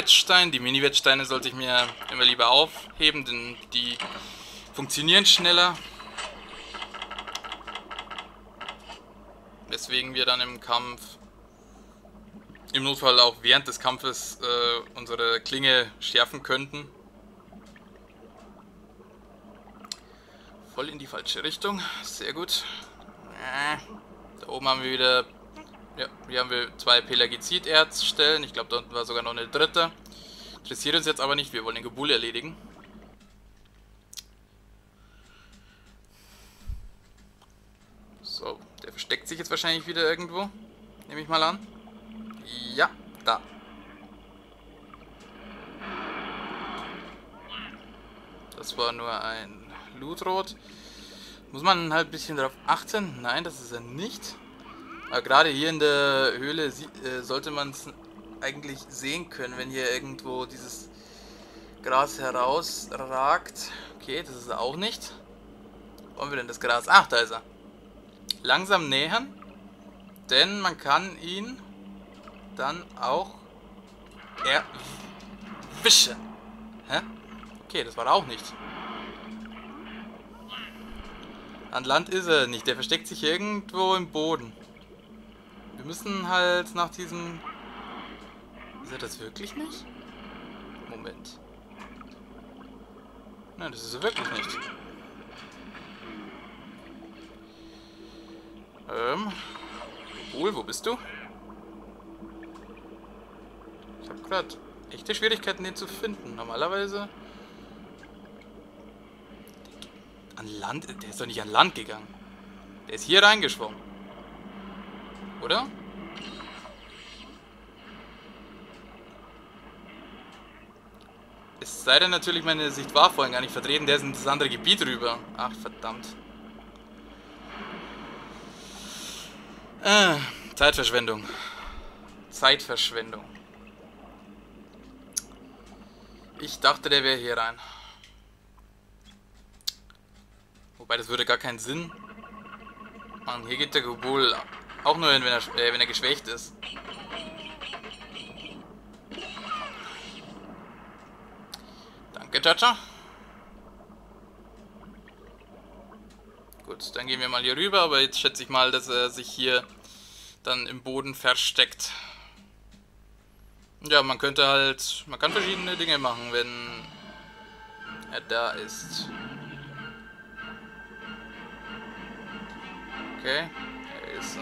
Wettstein. Die Mini-Wettsteine sollte ich mir immer lieber aufheben, denn die funktionieren schneller. Weswegen wir dann im Kampf, im Notfall auch während des Kampfes, äh, unsere Klinge schärfen könnten. Voll in die falsche Richtung. Sehr gut. Äh. Da oben haben wir wieder, ja, hier haben wir zwei Pelagizid-Erzstellen. Ich glaube, da unten war sogar noch eine dritte. Interessiert uns jetzt aber nicht, wir wollen den Gebul erledigen. So, der versteckt sich jetzt wahrscheinlich wieder irgendwo. Nehme ich mal an. Ja, da. Das war nur ein Lootrot. Muss man halt ein bisschen darauf achten? Nein, das ist er nicht. Aber gerade hier in der Höhle äh, sollte man es eigentlich sehen können, wenn hier irgendwo dieses Gras herausragt. Okay, das ist er auch nicht. Wo haben wir denn das Gras? Ach, da ist er. Langsam nähern, denn man kann ihn dann auch erwischen. Hä? Okay, das war er auch nicht. An Land ist er nicht. Der versteckt sich irgendwo im Boden. Wir müssen halt nach diesem... Ist er das wirklich nicht? Moment. Nein, das ist er wirklich nicht. Ähm... Wohl, wo bist du? Ich habe gerade echte Schwierigkeiten, den zu finden. Normalerweise An Land? Der ist doch nicht an Land gegangen. Der ist hier reingeschwommen. Oder? Es sei denn natürlich, meine Sicht war vorhin gar nicht vertreten. Der ist in das andere Gebiet rüber. Ach, verdammt. Äh, Zeitverschwendung. Zeitverschwendung. Ich dachte, der wäre hier rein. Wobei, das würde gar keinen Sinn machen. Hier geht der Gobul auch nur wenn er, äh, wenn er geschwächt ist. Danke, Chacha. Gut, dann gehen wir mal hier rüber, aber jetzt schätze ich mal, dass er sich hier dann im Boden versteckt. Ja, man könnte halt, man kann verschiedene Dinge machen, wenn er da ist. Okay. Er ist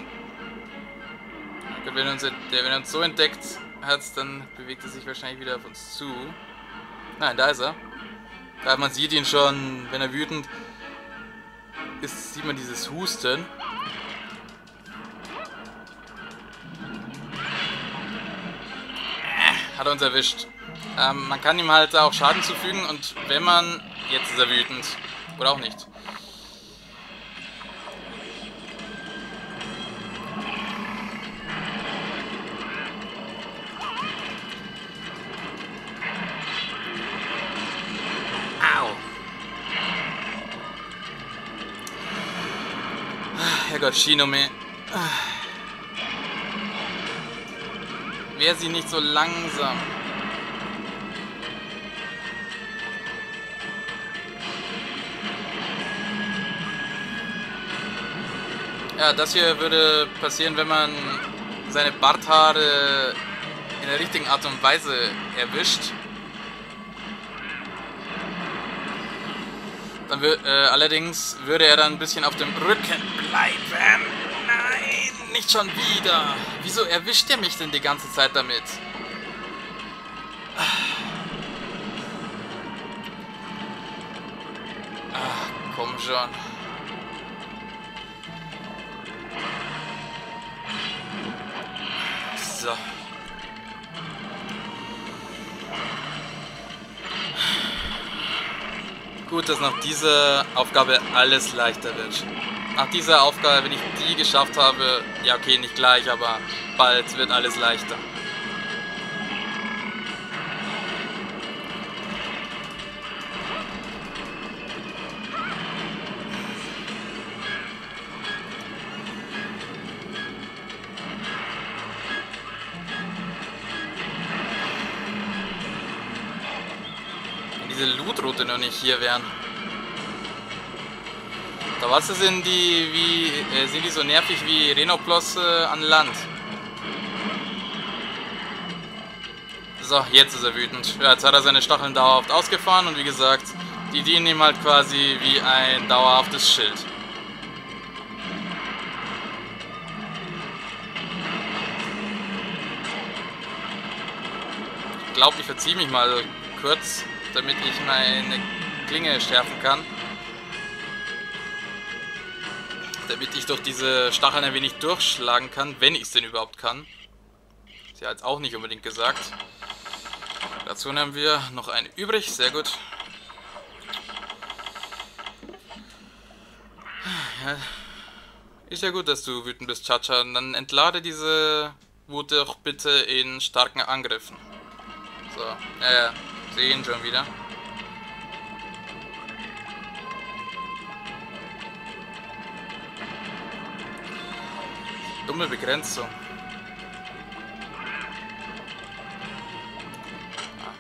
wenn, uns, wenn er uns so entdeckt hat, dann bewegt er sich wahrscheinlich wieder auf uns zu. Nein, da ist er. Da man sieht ihn schon, wenn er wütend ist, sieht man dieses Husten. Äh, hat er uns erwischt. Ähm, man kann ihm halt auch Schaden zufügen und wenn man... Jetzt ist er wütend. Oder auch nicht. Herrgott, Shinome. Wäre sie nicht so langsam. Ja, das hier würde passieren, wenn man seine Barthaare in der richtigen Art und Weise erwischt. Dann äh, allerdings würde er dann ein bisschen auf dem Rücken bleiben. Nein, nicht schon wieder. Wieso erwischt er mich denn die ganze Zeit damit? Ach, komm schon. So. Gut, dass nach dieser Aufgabe alles leichter wird. Nach dieser Aufgabe, wenn ich die geschafft habe, ja okay, nicht gleich, aber bald wird alles leichter. diese Loot-Route noch nicht hier wären. Da was sind die wie äh, sind die so nervig wie Renoplos äh, an Land. So, jetzt ist er wütend. Jetzt hat er seine Stacheln dauerhaft ausgefahren und wie gesagt, die dienen ihm halt quasi wie ein dauerhaftes Schild. Ich glaube, ich verziehe mich mal kurz damit ich meine Klinge schärfen kann. Damit ich durch diese Stacheln ein wenig durchschlagen kann, wenn ich es denn überhaupt kann. Ist ja jetzt auch nicht unbedingt gesagt. Dazu haben wir noch eine übrig, sehr gut. Ja, ist ja gut, dass du wütend bist, Chacha. Dann entlade diese Wut doch bitte in starken Angriffen. So, ja, ja. Sehe ihn schon wieder. Dumme Begrenzung.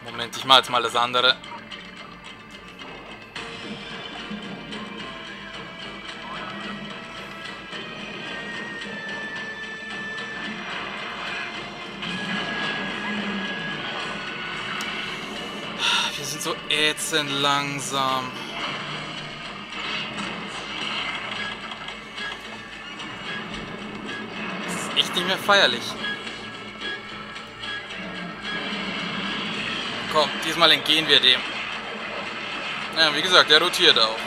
Moment, ich mache jetzt mal das andere. sind so ätzend langsam. Ist nicht mehr feierlich. Komm, diesmal entgehen wir dem. Ja, wie gesagt, der rotiert auch.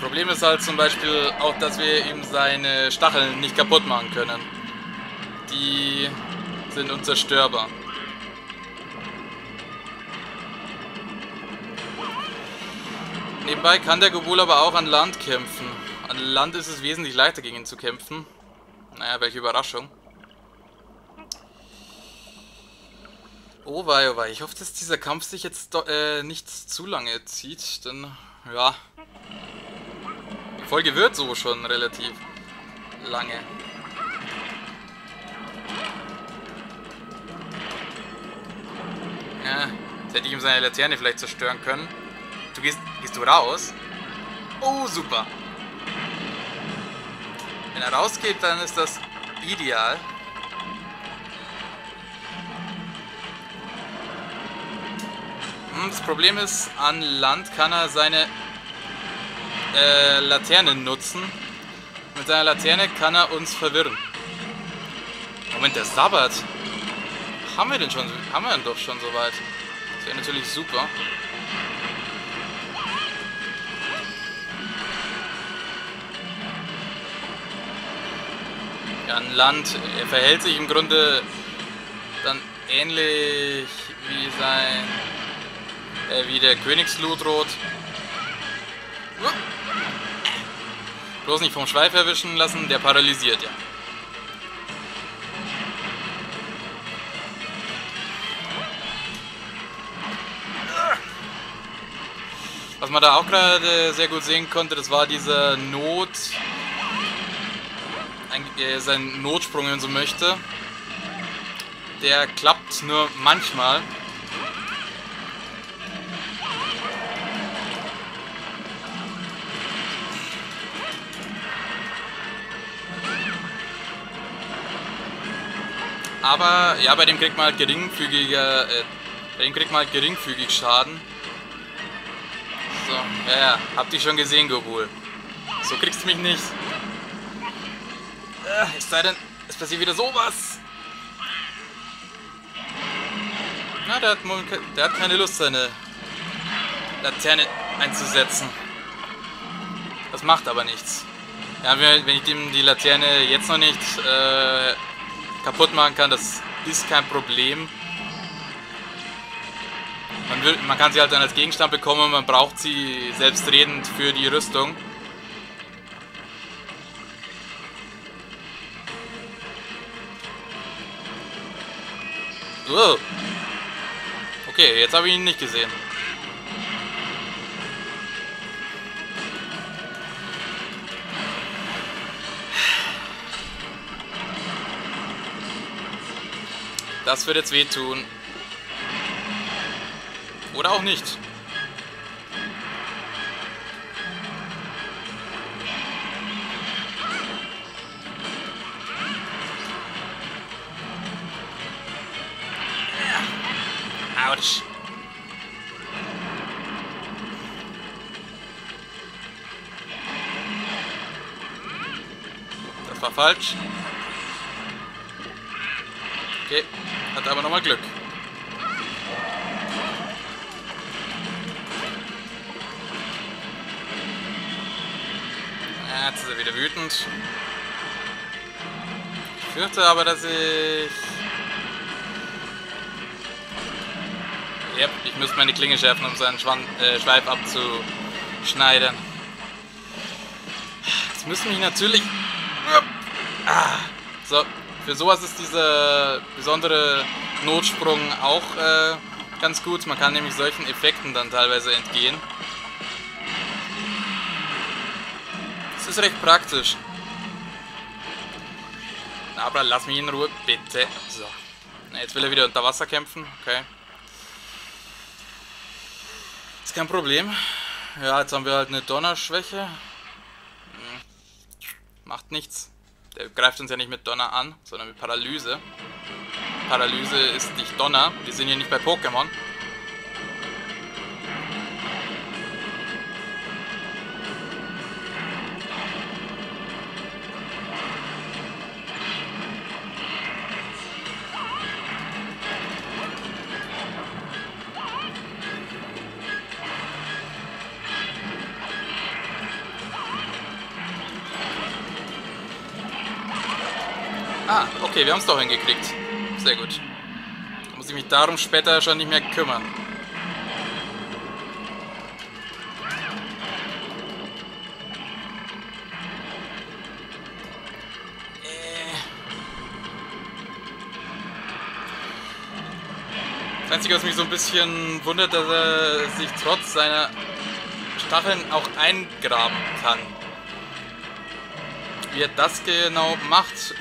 Problem ist halt zum Beispiel auch, dass wir ihm seine Stacheln nicht kaputt machen können. Die sind unzerstörbar. Nebenbei kann der Gobul aber auch an Land kämpfen. An Land ist es wesentlich leichter gegen ihn zu kämpfen. Naja, welche Überraschung. Oh wei, oh wei. Ich hoffe, dass dieser Kampf sich jetzt äh, nicht zu lange zieht, denn ja, Folge wird so schon relativ lange. Ja, jetzt hätte ich ihm seine Laterne vielleicht zerstören können. Du gehst, gehst du raus? Oh, super. Wenn er rausgeht, dann ist das ideal. Hm, das Problem ist, an Land kann er seine äh, Laternen nutzen. Mit seiner Laterne kann er uns verwirren. Moment, der Sabbat. Haben wir denn schon? Haben wir denn doch schon soweit? Das wäre natürlich super. Ein Land, er verhält sich im Grunde dann ähnlich wie sein, äh, wie der Königsludrot. Bloß nicht vom Schweif erwischen lassen, der paralysiert ja. Was man da auch gerade sehr gut sehen konnte, das war dieser Not... Ein, sein Notsprung, wenn so möchte. Der klappt nur manchmal. Aber ja, bei dem kriegt man halt geringfügiger, äh, bei dem kriegt man halt geringfügig Schaden. So, ja, ja, habt ihr schon gesehen, Gobul. So kriegst du mich nicht. Äh, es sei denn, es passiert wieder sowas. Na, der hat, der hat keine Lust, seine Laterne einzusetzen. Das macht aber nichts. Ja, wenn ich dem die Laterne jetzt noch nicht äh, kaputt machen kann, das ist kein Problem. Man, will, man kann sie halt dann als Gegenstand bekommen man braucht sie selbstredend für die Rüstung. Okay, jetzt habe ich ihn nicht gesehen. Das wird jetzt wehtun. Oder auch nicht. Falsch. Okay, hat aber nochmal Glück. Jetzt ist er wieder wütend. Ich fürchte aber, dass ich... Yep, ich müsste meine Klinge schärfen, um seinen Schwan äh, Schweif abzuschneiden. Jetzt müssen mich natürlich... Ah, so, für sowas ist dieser besondere Notsprung auch äh, ganz gut. Man kann nämlich solchen Effekten dann teilweise entgehen. Das ist recht praktisch. Aber lass mich in Ruhe, bitte. So. Jetzt will er wieder unter Wasser kämpfen. Okay. Ist kein Problem. Ja, jetzt haben wir halt eine Donnerschwäche. Hm. Macht nichts. Der greift uns ja nicht mit Donner an, sondern mit Paralyse. Paralyse ist nicht Donner. Wir sind hier nicht bei Pokémon. Ah, okay, wir haben es doch hingekriegt. Sehr gut. Da muss ich mich darum später schon nicht mehr kümmern. Äh. Das Einzige, was mich so ein bisschen wundert, dass er sich trotz seiner Stacheln auch eingraben kann. Wie er das genau macht,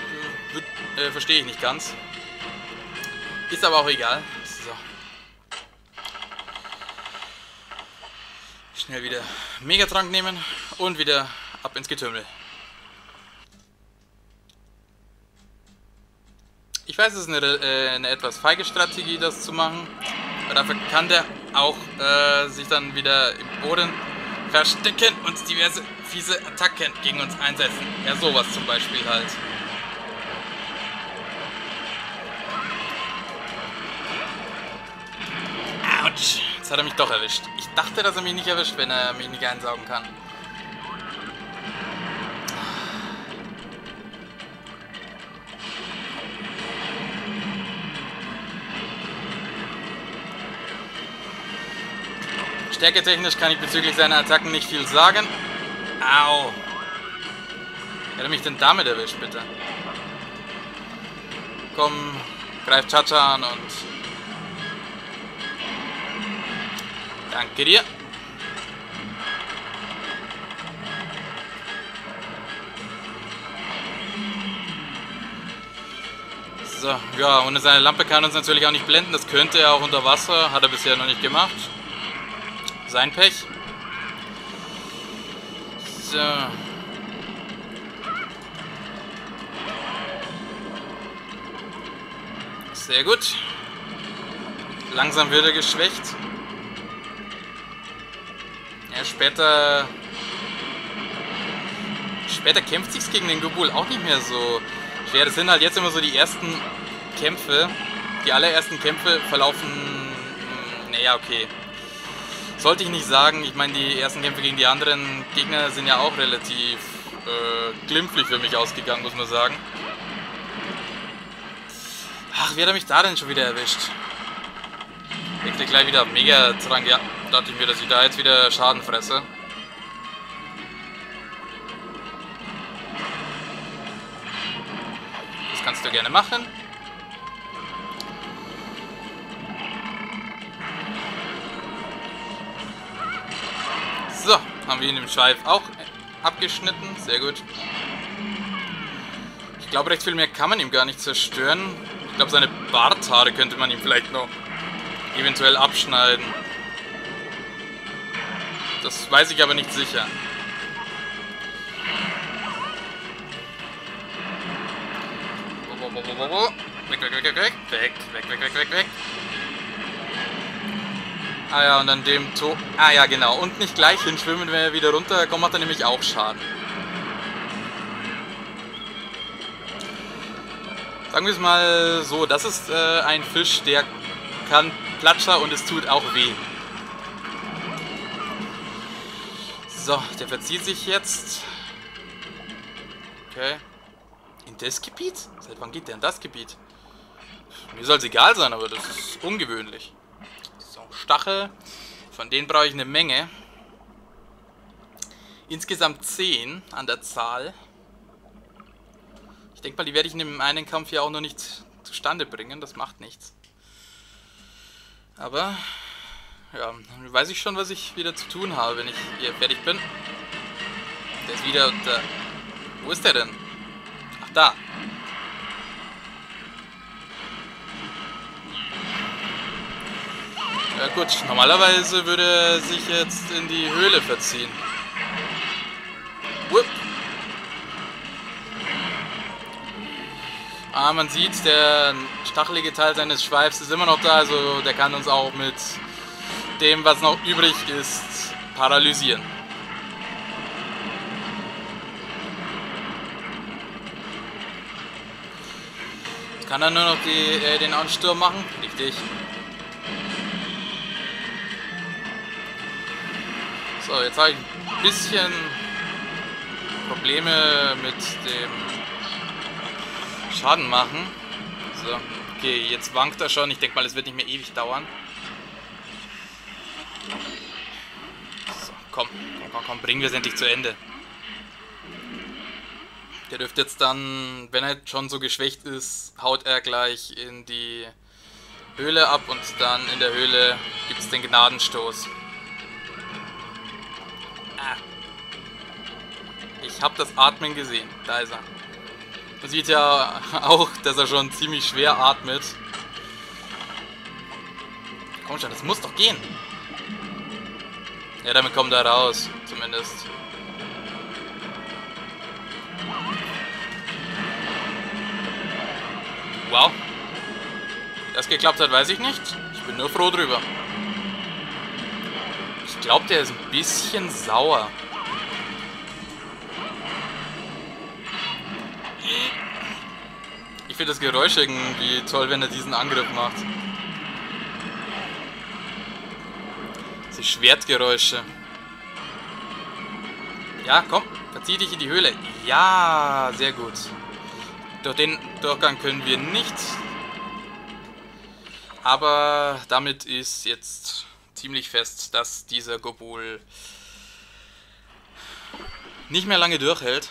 äh, verstehe ich nicht ganz. Ist aber auch egal. So. Schnell wieder Megatrank nehmen und wieder ab ins Getümmel. Ich weiß, es ist eine, äh, eine etwas feige Strategie, das zu machen. Aber dafür kann der auch äh, sich dann wieder im Boden verstecken und diverse fiese Attacken gegen uns einsetzen. Ja, sowas zum Beispiel halt. Autsch. Jetzt hat er mich doch erwischt. Ich dachte, dass er mich nicht erwischt, wenn er mich nicht einsaugen kann. Stärketechnisch kann ich bezüglich seiner Attacken nicht viel sagen. Au. Hat mich denn damit erwischt, bitte? Komm, greif Chacha an und Danke dir. So, ja, ohne seine Lampe kann uns natürlich auch nicht blenden. Das könnte er auch unter Wasser. Hat er bisher noch nicht gemacht. Sein Pech. So. Sehr gut. Langsam wird er geschwächt. Ja, später... Später kämpft sich's gegen den Gobul auch nicht mehr so schwer. Das sind halt jetzt immer so die ersten Kämpfe. Die allerersten Kämpfe verlaufen... Hm, naja, okay. Sollte ich nicht sagen. Ich meine, die ersten Kämpfe gegen die anderen Gegner sind ja auch relativ äh, glimpflich für mich ausgegangen, muss man sagen. Ach, wie hat er mich da denn schon wieder erwischt? Wechsle gleich wieder Mega-Trank. Ja, dachte ich mir, dass ich da jetzt wieder Schaden fresse. Das kannst du gerne machen. So, haben wir ihn im Schweif auch abgeschnitten. Sehr gut. Ich glaube, recht viel mehr kann man ihm gar nicht zerstören. Ich glaube, seine Barthaare könnte man ihm vielleicht noch eventuell abschneiden. Das weiß ich aber nicht sicher. Weg, weg, weg, weg, weg. Weg, weg, weg, weg, weg, weg. Ah ja, und an dem To... Ah ja, genau. Und nicht gleich hinschwimmen, wenn er wieder runterkommt, hat er nämlich auch Schaden. Sagen wir es mal so, das ist äh, ein Fisch, der kann Platscher und es tut auch weh. So, der verzieht sich jetzt. Okay. In das Gebiet? Seit wann geht der in das Gebiet? Mir soll es egal sein, aber das ist ungewöhnlich. So, Stachel. Von denen brauche ich eine Menge. Insgesamt 10 an der Zahl. Ich denke mal, die werde ich in dem einen Kampf ja auch noch nicht zustande bringen. Das macht nichts. Aber, ja, weiß ich schon, was ich wieder zu tun habe, wenn ich hier fertig bin. Der ist wieder unter... Wo ist der denn? Ach, da. Ja gut, normalerweise würde er sich jetzt in die Höhle verziehen. Whoop. Ah, man sieht, der stachelige Teil seines Schweifs ist immer noch da, also der kann uns auch mit dem, was noch übrig ist, paralysieren. Kann er nur noch die, äh, den Ansturm machen. Richtig. So, jetzt habe ich ein bisschen Probleme mit dem Schaden machen. So, okay, jetzt wankt er schon. Ich denke mal, es wird nicht mehr ewig dauern. So, komm, komm, komm, komm, bringen wir es endlich zu Ende. Der dürfte jetzt dann, wenn er schon so geschwächt ist, haut er gleich in die Höhle ab und dann in der Höhle gibt es den Gnadenstoß. Ah. Ich habe das Atmen gesehen. Da ist er. Man sieht ja auch, dass er schon ziemlich schwer atmet. Komm schon, das muss doch gehen. Ja, damit kommt er raus, zumindest. Wow. Das geklappt hat, weiß ich nicht. Ich bin nur froh drüber. Ich glaube, der ist ein bisschen sauer. Ich finde das Geräusch irgendwie toll, wenn er diesen Angriff macht. Schwertgeräusche. Ja, komm, verzieh dich in die Höhle. Ja, sehr gut. Durch den Durchgang können wir nicht. Aber damit ist jetzt ziemlich fest, dass dieser Gobul nicht mehr lange durchhält.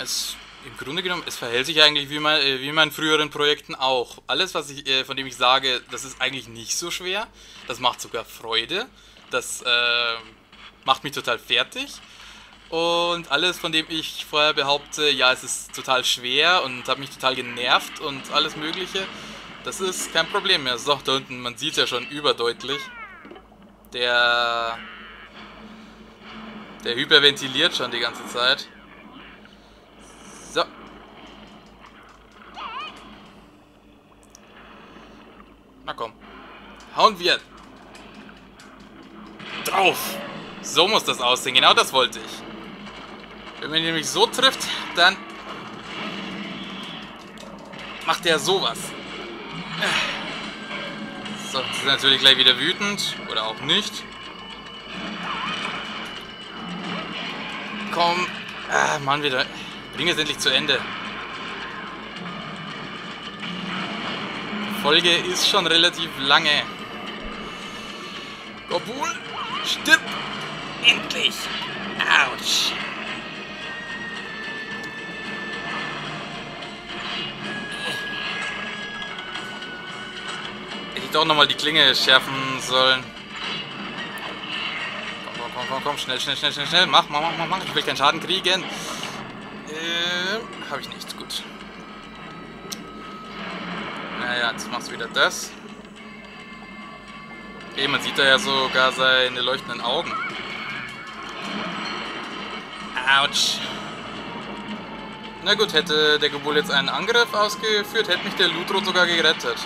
Es, Im Grunde genommen, es verhält sich eigentlich wie, mein, äh, wie in meinen früheren Projekten auch. Alles, was ich, äh, von dem ich sage, das ist eigentlich nicht so schwer. Das macht sogar Freude. Das äh, macht mich total fertig. Und alles, von dem ich vorher behaupte, ja, es ist total schwer und hat mich total genervt und alles Mögliche, das ist kein Problem mehr. So, da unten, man sieht es ja schon überdeutlich. Der Der hyperventiliert schon die ganze Zeit. Na komm. Hauen wir. Drauf. So muss das aussehen. Genau das wollte ich. Wenn man nämlich so trifft, dann macht er sowas. So, sie sind natürlich gleich wieder wütend. Oder auch nicht. Komm. Ah, Mann, wieder. Bring es endlich zu Ende. Folge ist schon relativ lange. Gobul, stirb! Endlich! Autsch! Hätte ich doch nochmal die Klinge schärfen sollen. Komm, komm, komm, komm, schnell, schnell, schnell, schnell, schnell. Mach, mach, mach, mach, Ich will keinen Schaden kriegen. Äh, habe ich nicht. Gut. Naja, jetzt machst du wieder das. Okay, man sieht da ja sogar seine leuchtenden Augen. Autsch. Na gut, hätte der Gebul jetzt einen Angriff ausgeführt, hätte mich der Ludro sogar gerettet.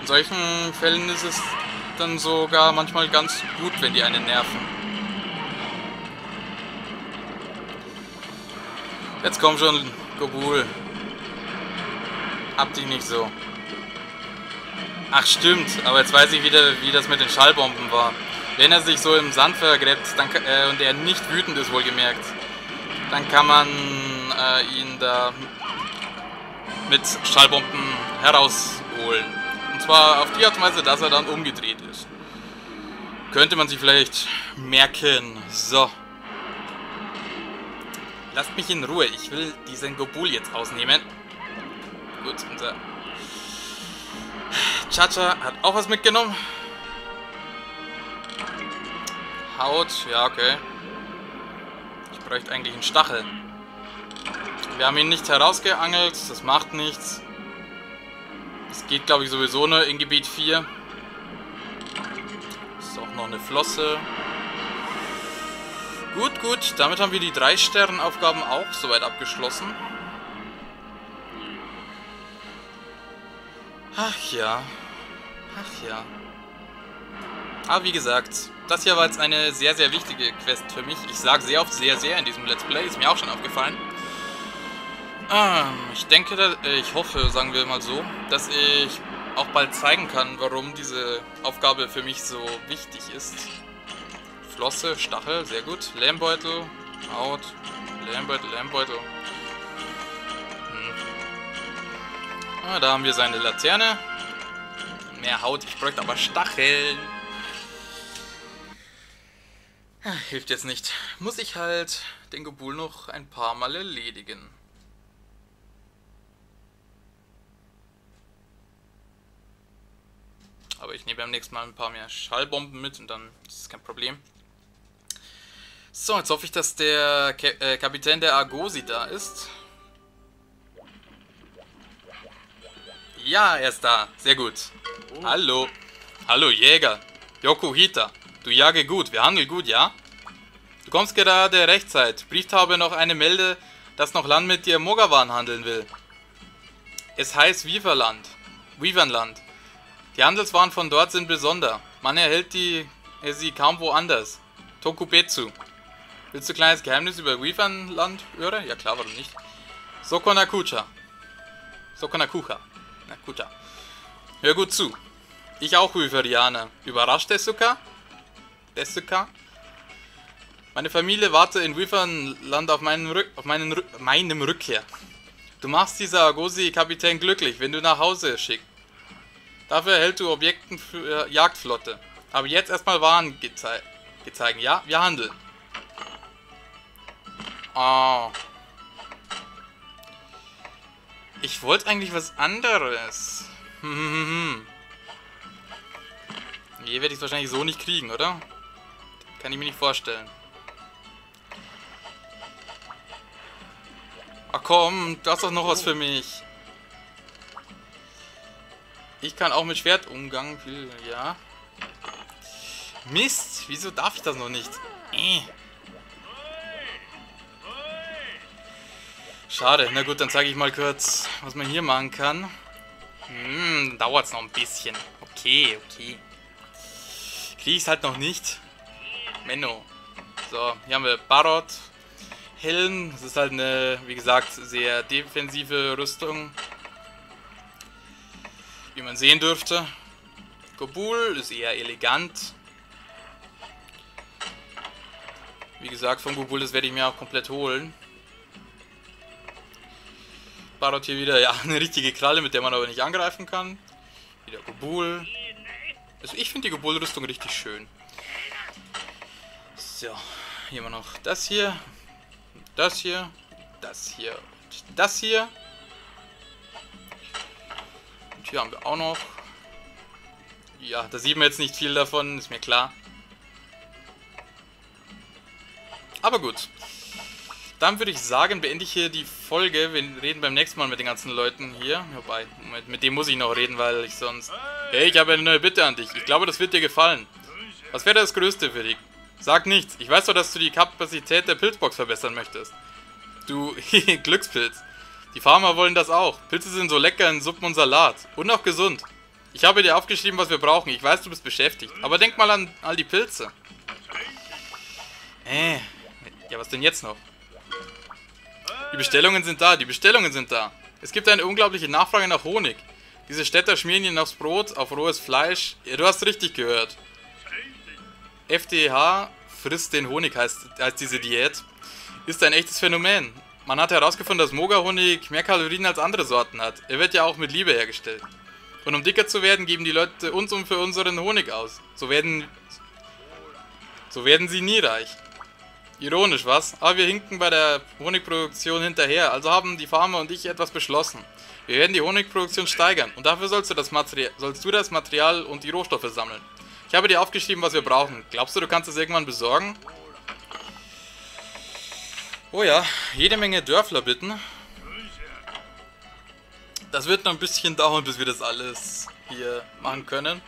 In solchen Fällen ist es dann sogar manchmal ganz gut, wenn die einen nerven. Jetzt komm schon, Gobul. Hab dich nicht so. Ach stimmt, aber jetzt weiß ich wieder, wie das mit den Schallbomben war. Wenn er sich so im Sand vergräbt dann, äh, und er nicht wütend ist, wohlgemerkt, dann kann man äh, ihn da mit Schallbomben herausholen. Und zwar auf die Art und Weise, dass er dann umgedreht ist. Könnte man sich vielleicht merken. So. Lasst mich in Ruhe. Ich will diesen Gobul jetzt ausnehmen. Gut, unser Chacha hat auch was mitgenommen. Haut, ja, okay. Ich bräuchte eigentlich einen Stachel. Wir haben ihn nicht herausgeangelt, das macht nichts. Es geht, glaube ich, sowieso nur in Gebiet 4. Ist auch noch eine Flosse. Gut, gut. Damit haben wir die 3 Sternenaufgaben auch soweit abgeschlossen. Ach ja. Ach ja. Aber wie gesagt, das hier war jetzt eine sehr, sehr wichtige Quest für mich. Ich sage sehr oft sehr, sehr in diesem Let's Play, ist mir auch schon aufgefallen. Ähm, ich denke, äh, ich hoffe, sagen wir mal so, dass ich auch bald zeigen kann, warum diese Aufgabe für mich so wichtig ist. Flosse, Stachel, sehr gut. Lärmbeutel, Haut, Lärmbeutel, Lärmbeutel. Ah, da haben wir seine Laterne mehr Haut. Ich bräuchte aber Stacheln. Ja, hilft jetzt nicht. Muss ich halt den Gebul noch ein paar Mal erledigen. Aber ich nehme beim nächsten Mal ein paar mehr Schallbomben mit und dann ist es kein Problem. So, jetzt hoffe ich, dass der äh, Kapitän der Argosi da ist. Ja, er ist da. Sehr gut. Oh. Hallo. Hallo, Jäger. Yokuhita. Du jage gut, wir handeln gut, ja? Du kommst gerade rechtzeitig. Brieftaube noch eine Melde, dass noch Land mit dir Mogawan handeln will. Es heißt Wieverland. Wievernland. Die Handelswaren von dort sind besonder. Man erhält die, äh, sie kaum woanders. Tokubetsu. Willst du ein kleines Geheimnis über Wievernland hören? Ja klar, warum nicht? Sokonakucha. Sokonakucha. Na, Kucha. Hör gut zu. Ich auch Wiverianer. Überrascht Desuka? Desuka? Meine Familie wartet in Wivernland auf, meinen Rück auf meinen Rück meinem Rückkehr. Du machst dieser Agosi-Kapitän glücklich, wenn du nach Hause schickst. Dafür erhältst du Objekten für Jagdflotte. Aber jetzt erstmal Waren gezei gezeigen. Ja, wir handeln. Oh. Ich wollte eigentlich was anderes. Hm. Hier werde ich es wahrscheinlich so nicht kriegen, oder? Kann ich mir nicht vorstellen. Ach komm, du hast doch noch was für mich. Ich kann auch mit Schwert umgang, ja. Mist, wieso darf ich das noch nicht? Äh. Schade. Na gut, dann zeige ich mal kurz, was man hier machen kann. Hm, dauert es noch ein bisschen. Okay, okay. Kriege ich es halt noch nicht. Menno. So, hier haben wir Barot. Helm. Das ist halt eine, wie gesagt, sehr defensive Rüstung. Wie man sehen dürfte. Gobul ist eher elegant. Wie gesagt, von Gobul, das werde ich mir auch komplett holen. Barot hier wieder, ja, eine richtige Kralle, mit der man aber nicht angreifen kann. Wieder Gobul. Also ich finde die Gobul-Rüstung richtig schön. So, hier haben wir noch das hier, das hier, das hier und das hier. Und hier haben wir auch noch. Ja, da sieht man jetzt nicht viel davon, ist mir klar. Aber gut. Dann würde ich sagen, beende ich hier die Folge. Wir reden beim nächsten Mal mit den ganzen Leuten hier. Wobei, mit, mit dem muss ich noch reden, weil ich sonst... Hey, ich habe eine neue Bitte an dich. Ich glaube, das wird dir gefallen. Was wäre das Größte für dich? Sag nichts. Ich weiß doch, dass du die Kapazität der Pilzbox verbessern möchtest. Du Glückspilz. Die Farmer wollen das auch. Pilze sind so lecker in Suppen und Salat. Und auch gesund. Ich habe dir aufgeschrieben, was wir brauchen. Ich weiß, du bist beschäftigt. Aber denk mal an all die Pilze. Äh. Ja, was denn jetzt noch? Die Bestellungen sind da, die Bestellungen sind da. Es gibt eine unglaubliche Nachfrage nach Honig. Diese Städter schmieren ihn aufs Brot, auf rohes Fleisch. Du hast richtig gehört. FDH, frisst den Honig heißt, heißt diese Diät, ist ein echtes Phänomen. Man hat herausgefunden, dass Moga-Honig mehr Kalorien als andere Sorten hat. Er wird ja auch mit Liebe hergestellt. Und um dicker zu werden, geben die Leute uns um für unseren Honig aus. So werden, so werden sie nie reich. Ironisch, was? Aber wir hinken bei der Honigproduktion hinterher, also haben die Farmer und ich etwas beschlossen. Wir werden die Honigproduktion steigern und dafür sollst du das Material, sollst du das Material und die Rohstoffe sammeln. Ich habe dir aufgeschrieben, was wir brauchen. Glaubst du, du kannst es irgendwann besorgen? Oh ja, jede Menge Dörfler bitten. Das wird noch ein bisschen dauern, bis wir das alles hier machen können.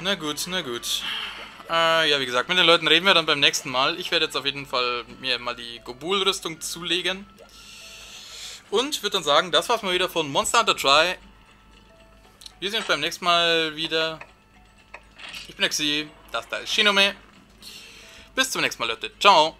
Na gut, na gut. Äh, ja, wie gesagt, mit den Leuten reden wir dann beim nächsten Mal. Ich werde jetzt auf jeden Fall mir mal die Gobul-Rüstung zulegen. Und würde dann sagen, das war's mal wieder von Monster Hunter Try. Wir sehen uns beim nächsten Mal wieder. Ich bin Xi, das da ist Shinome. Bis zum nächsten Mal, Leute. Ciao.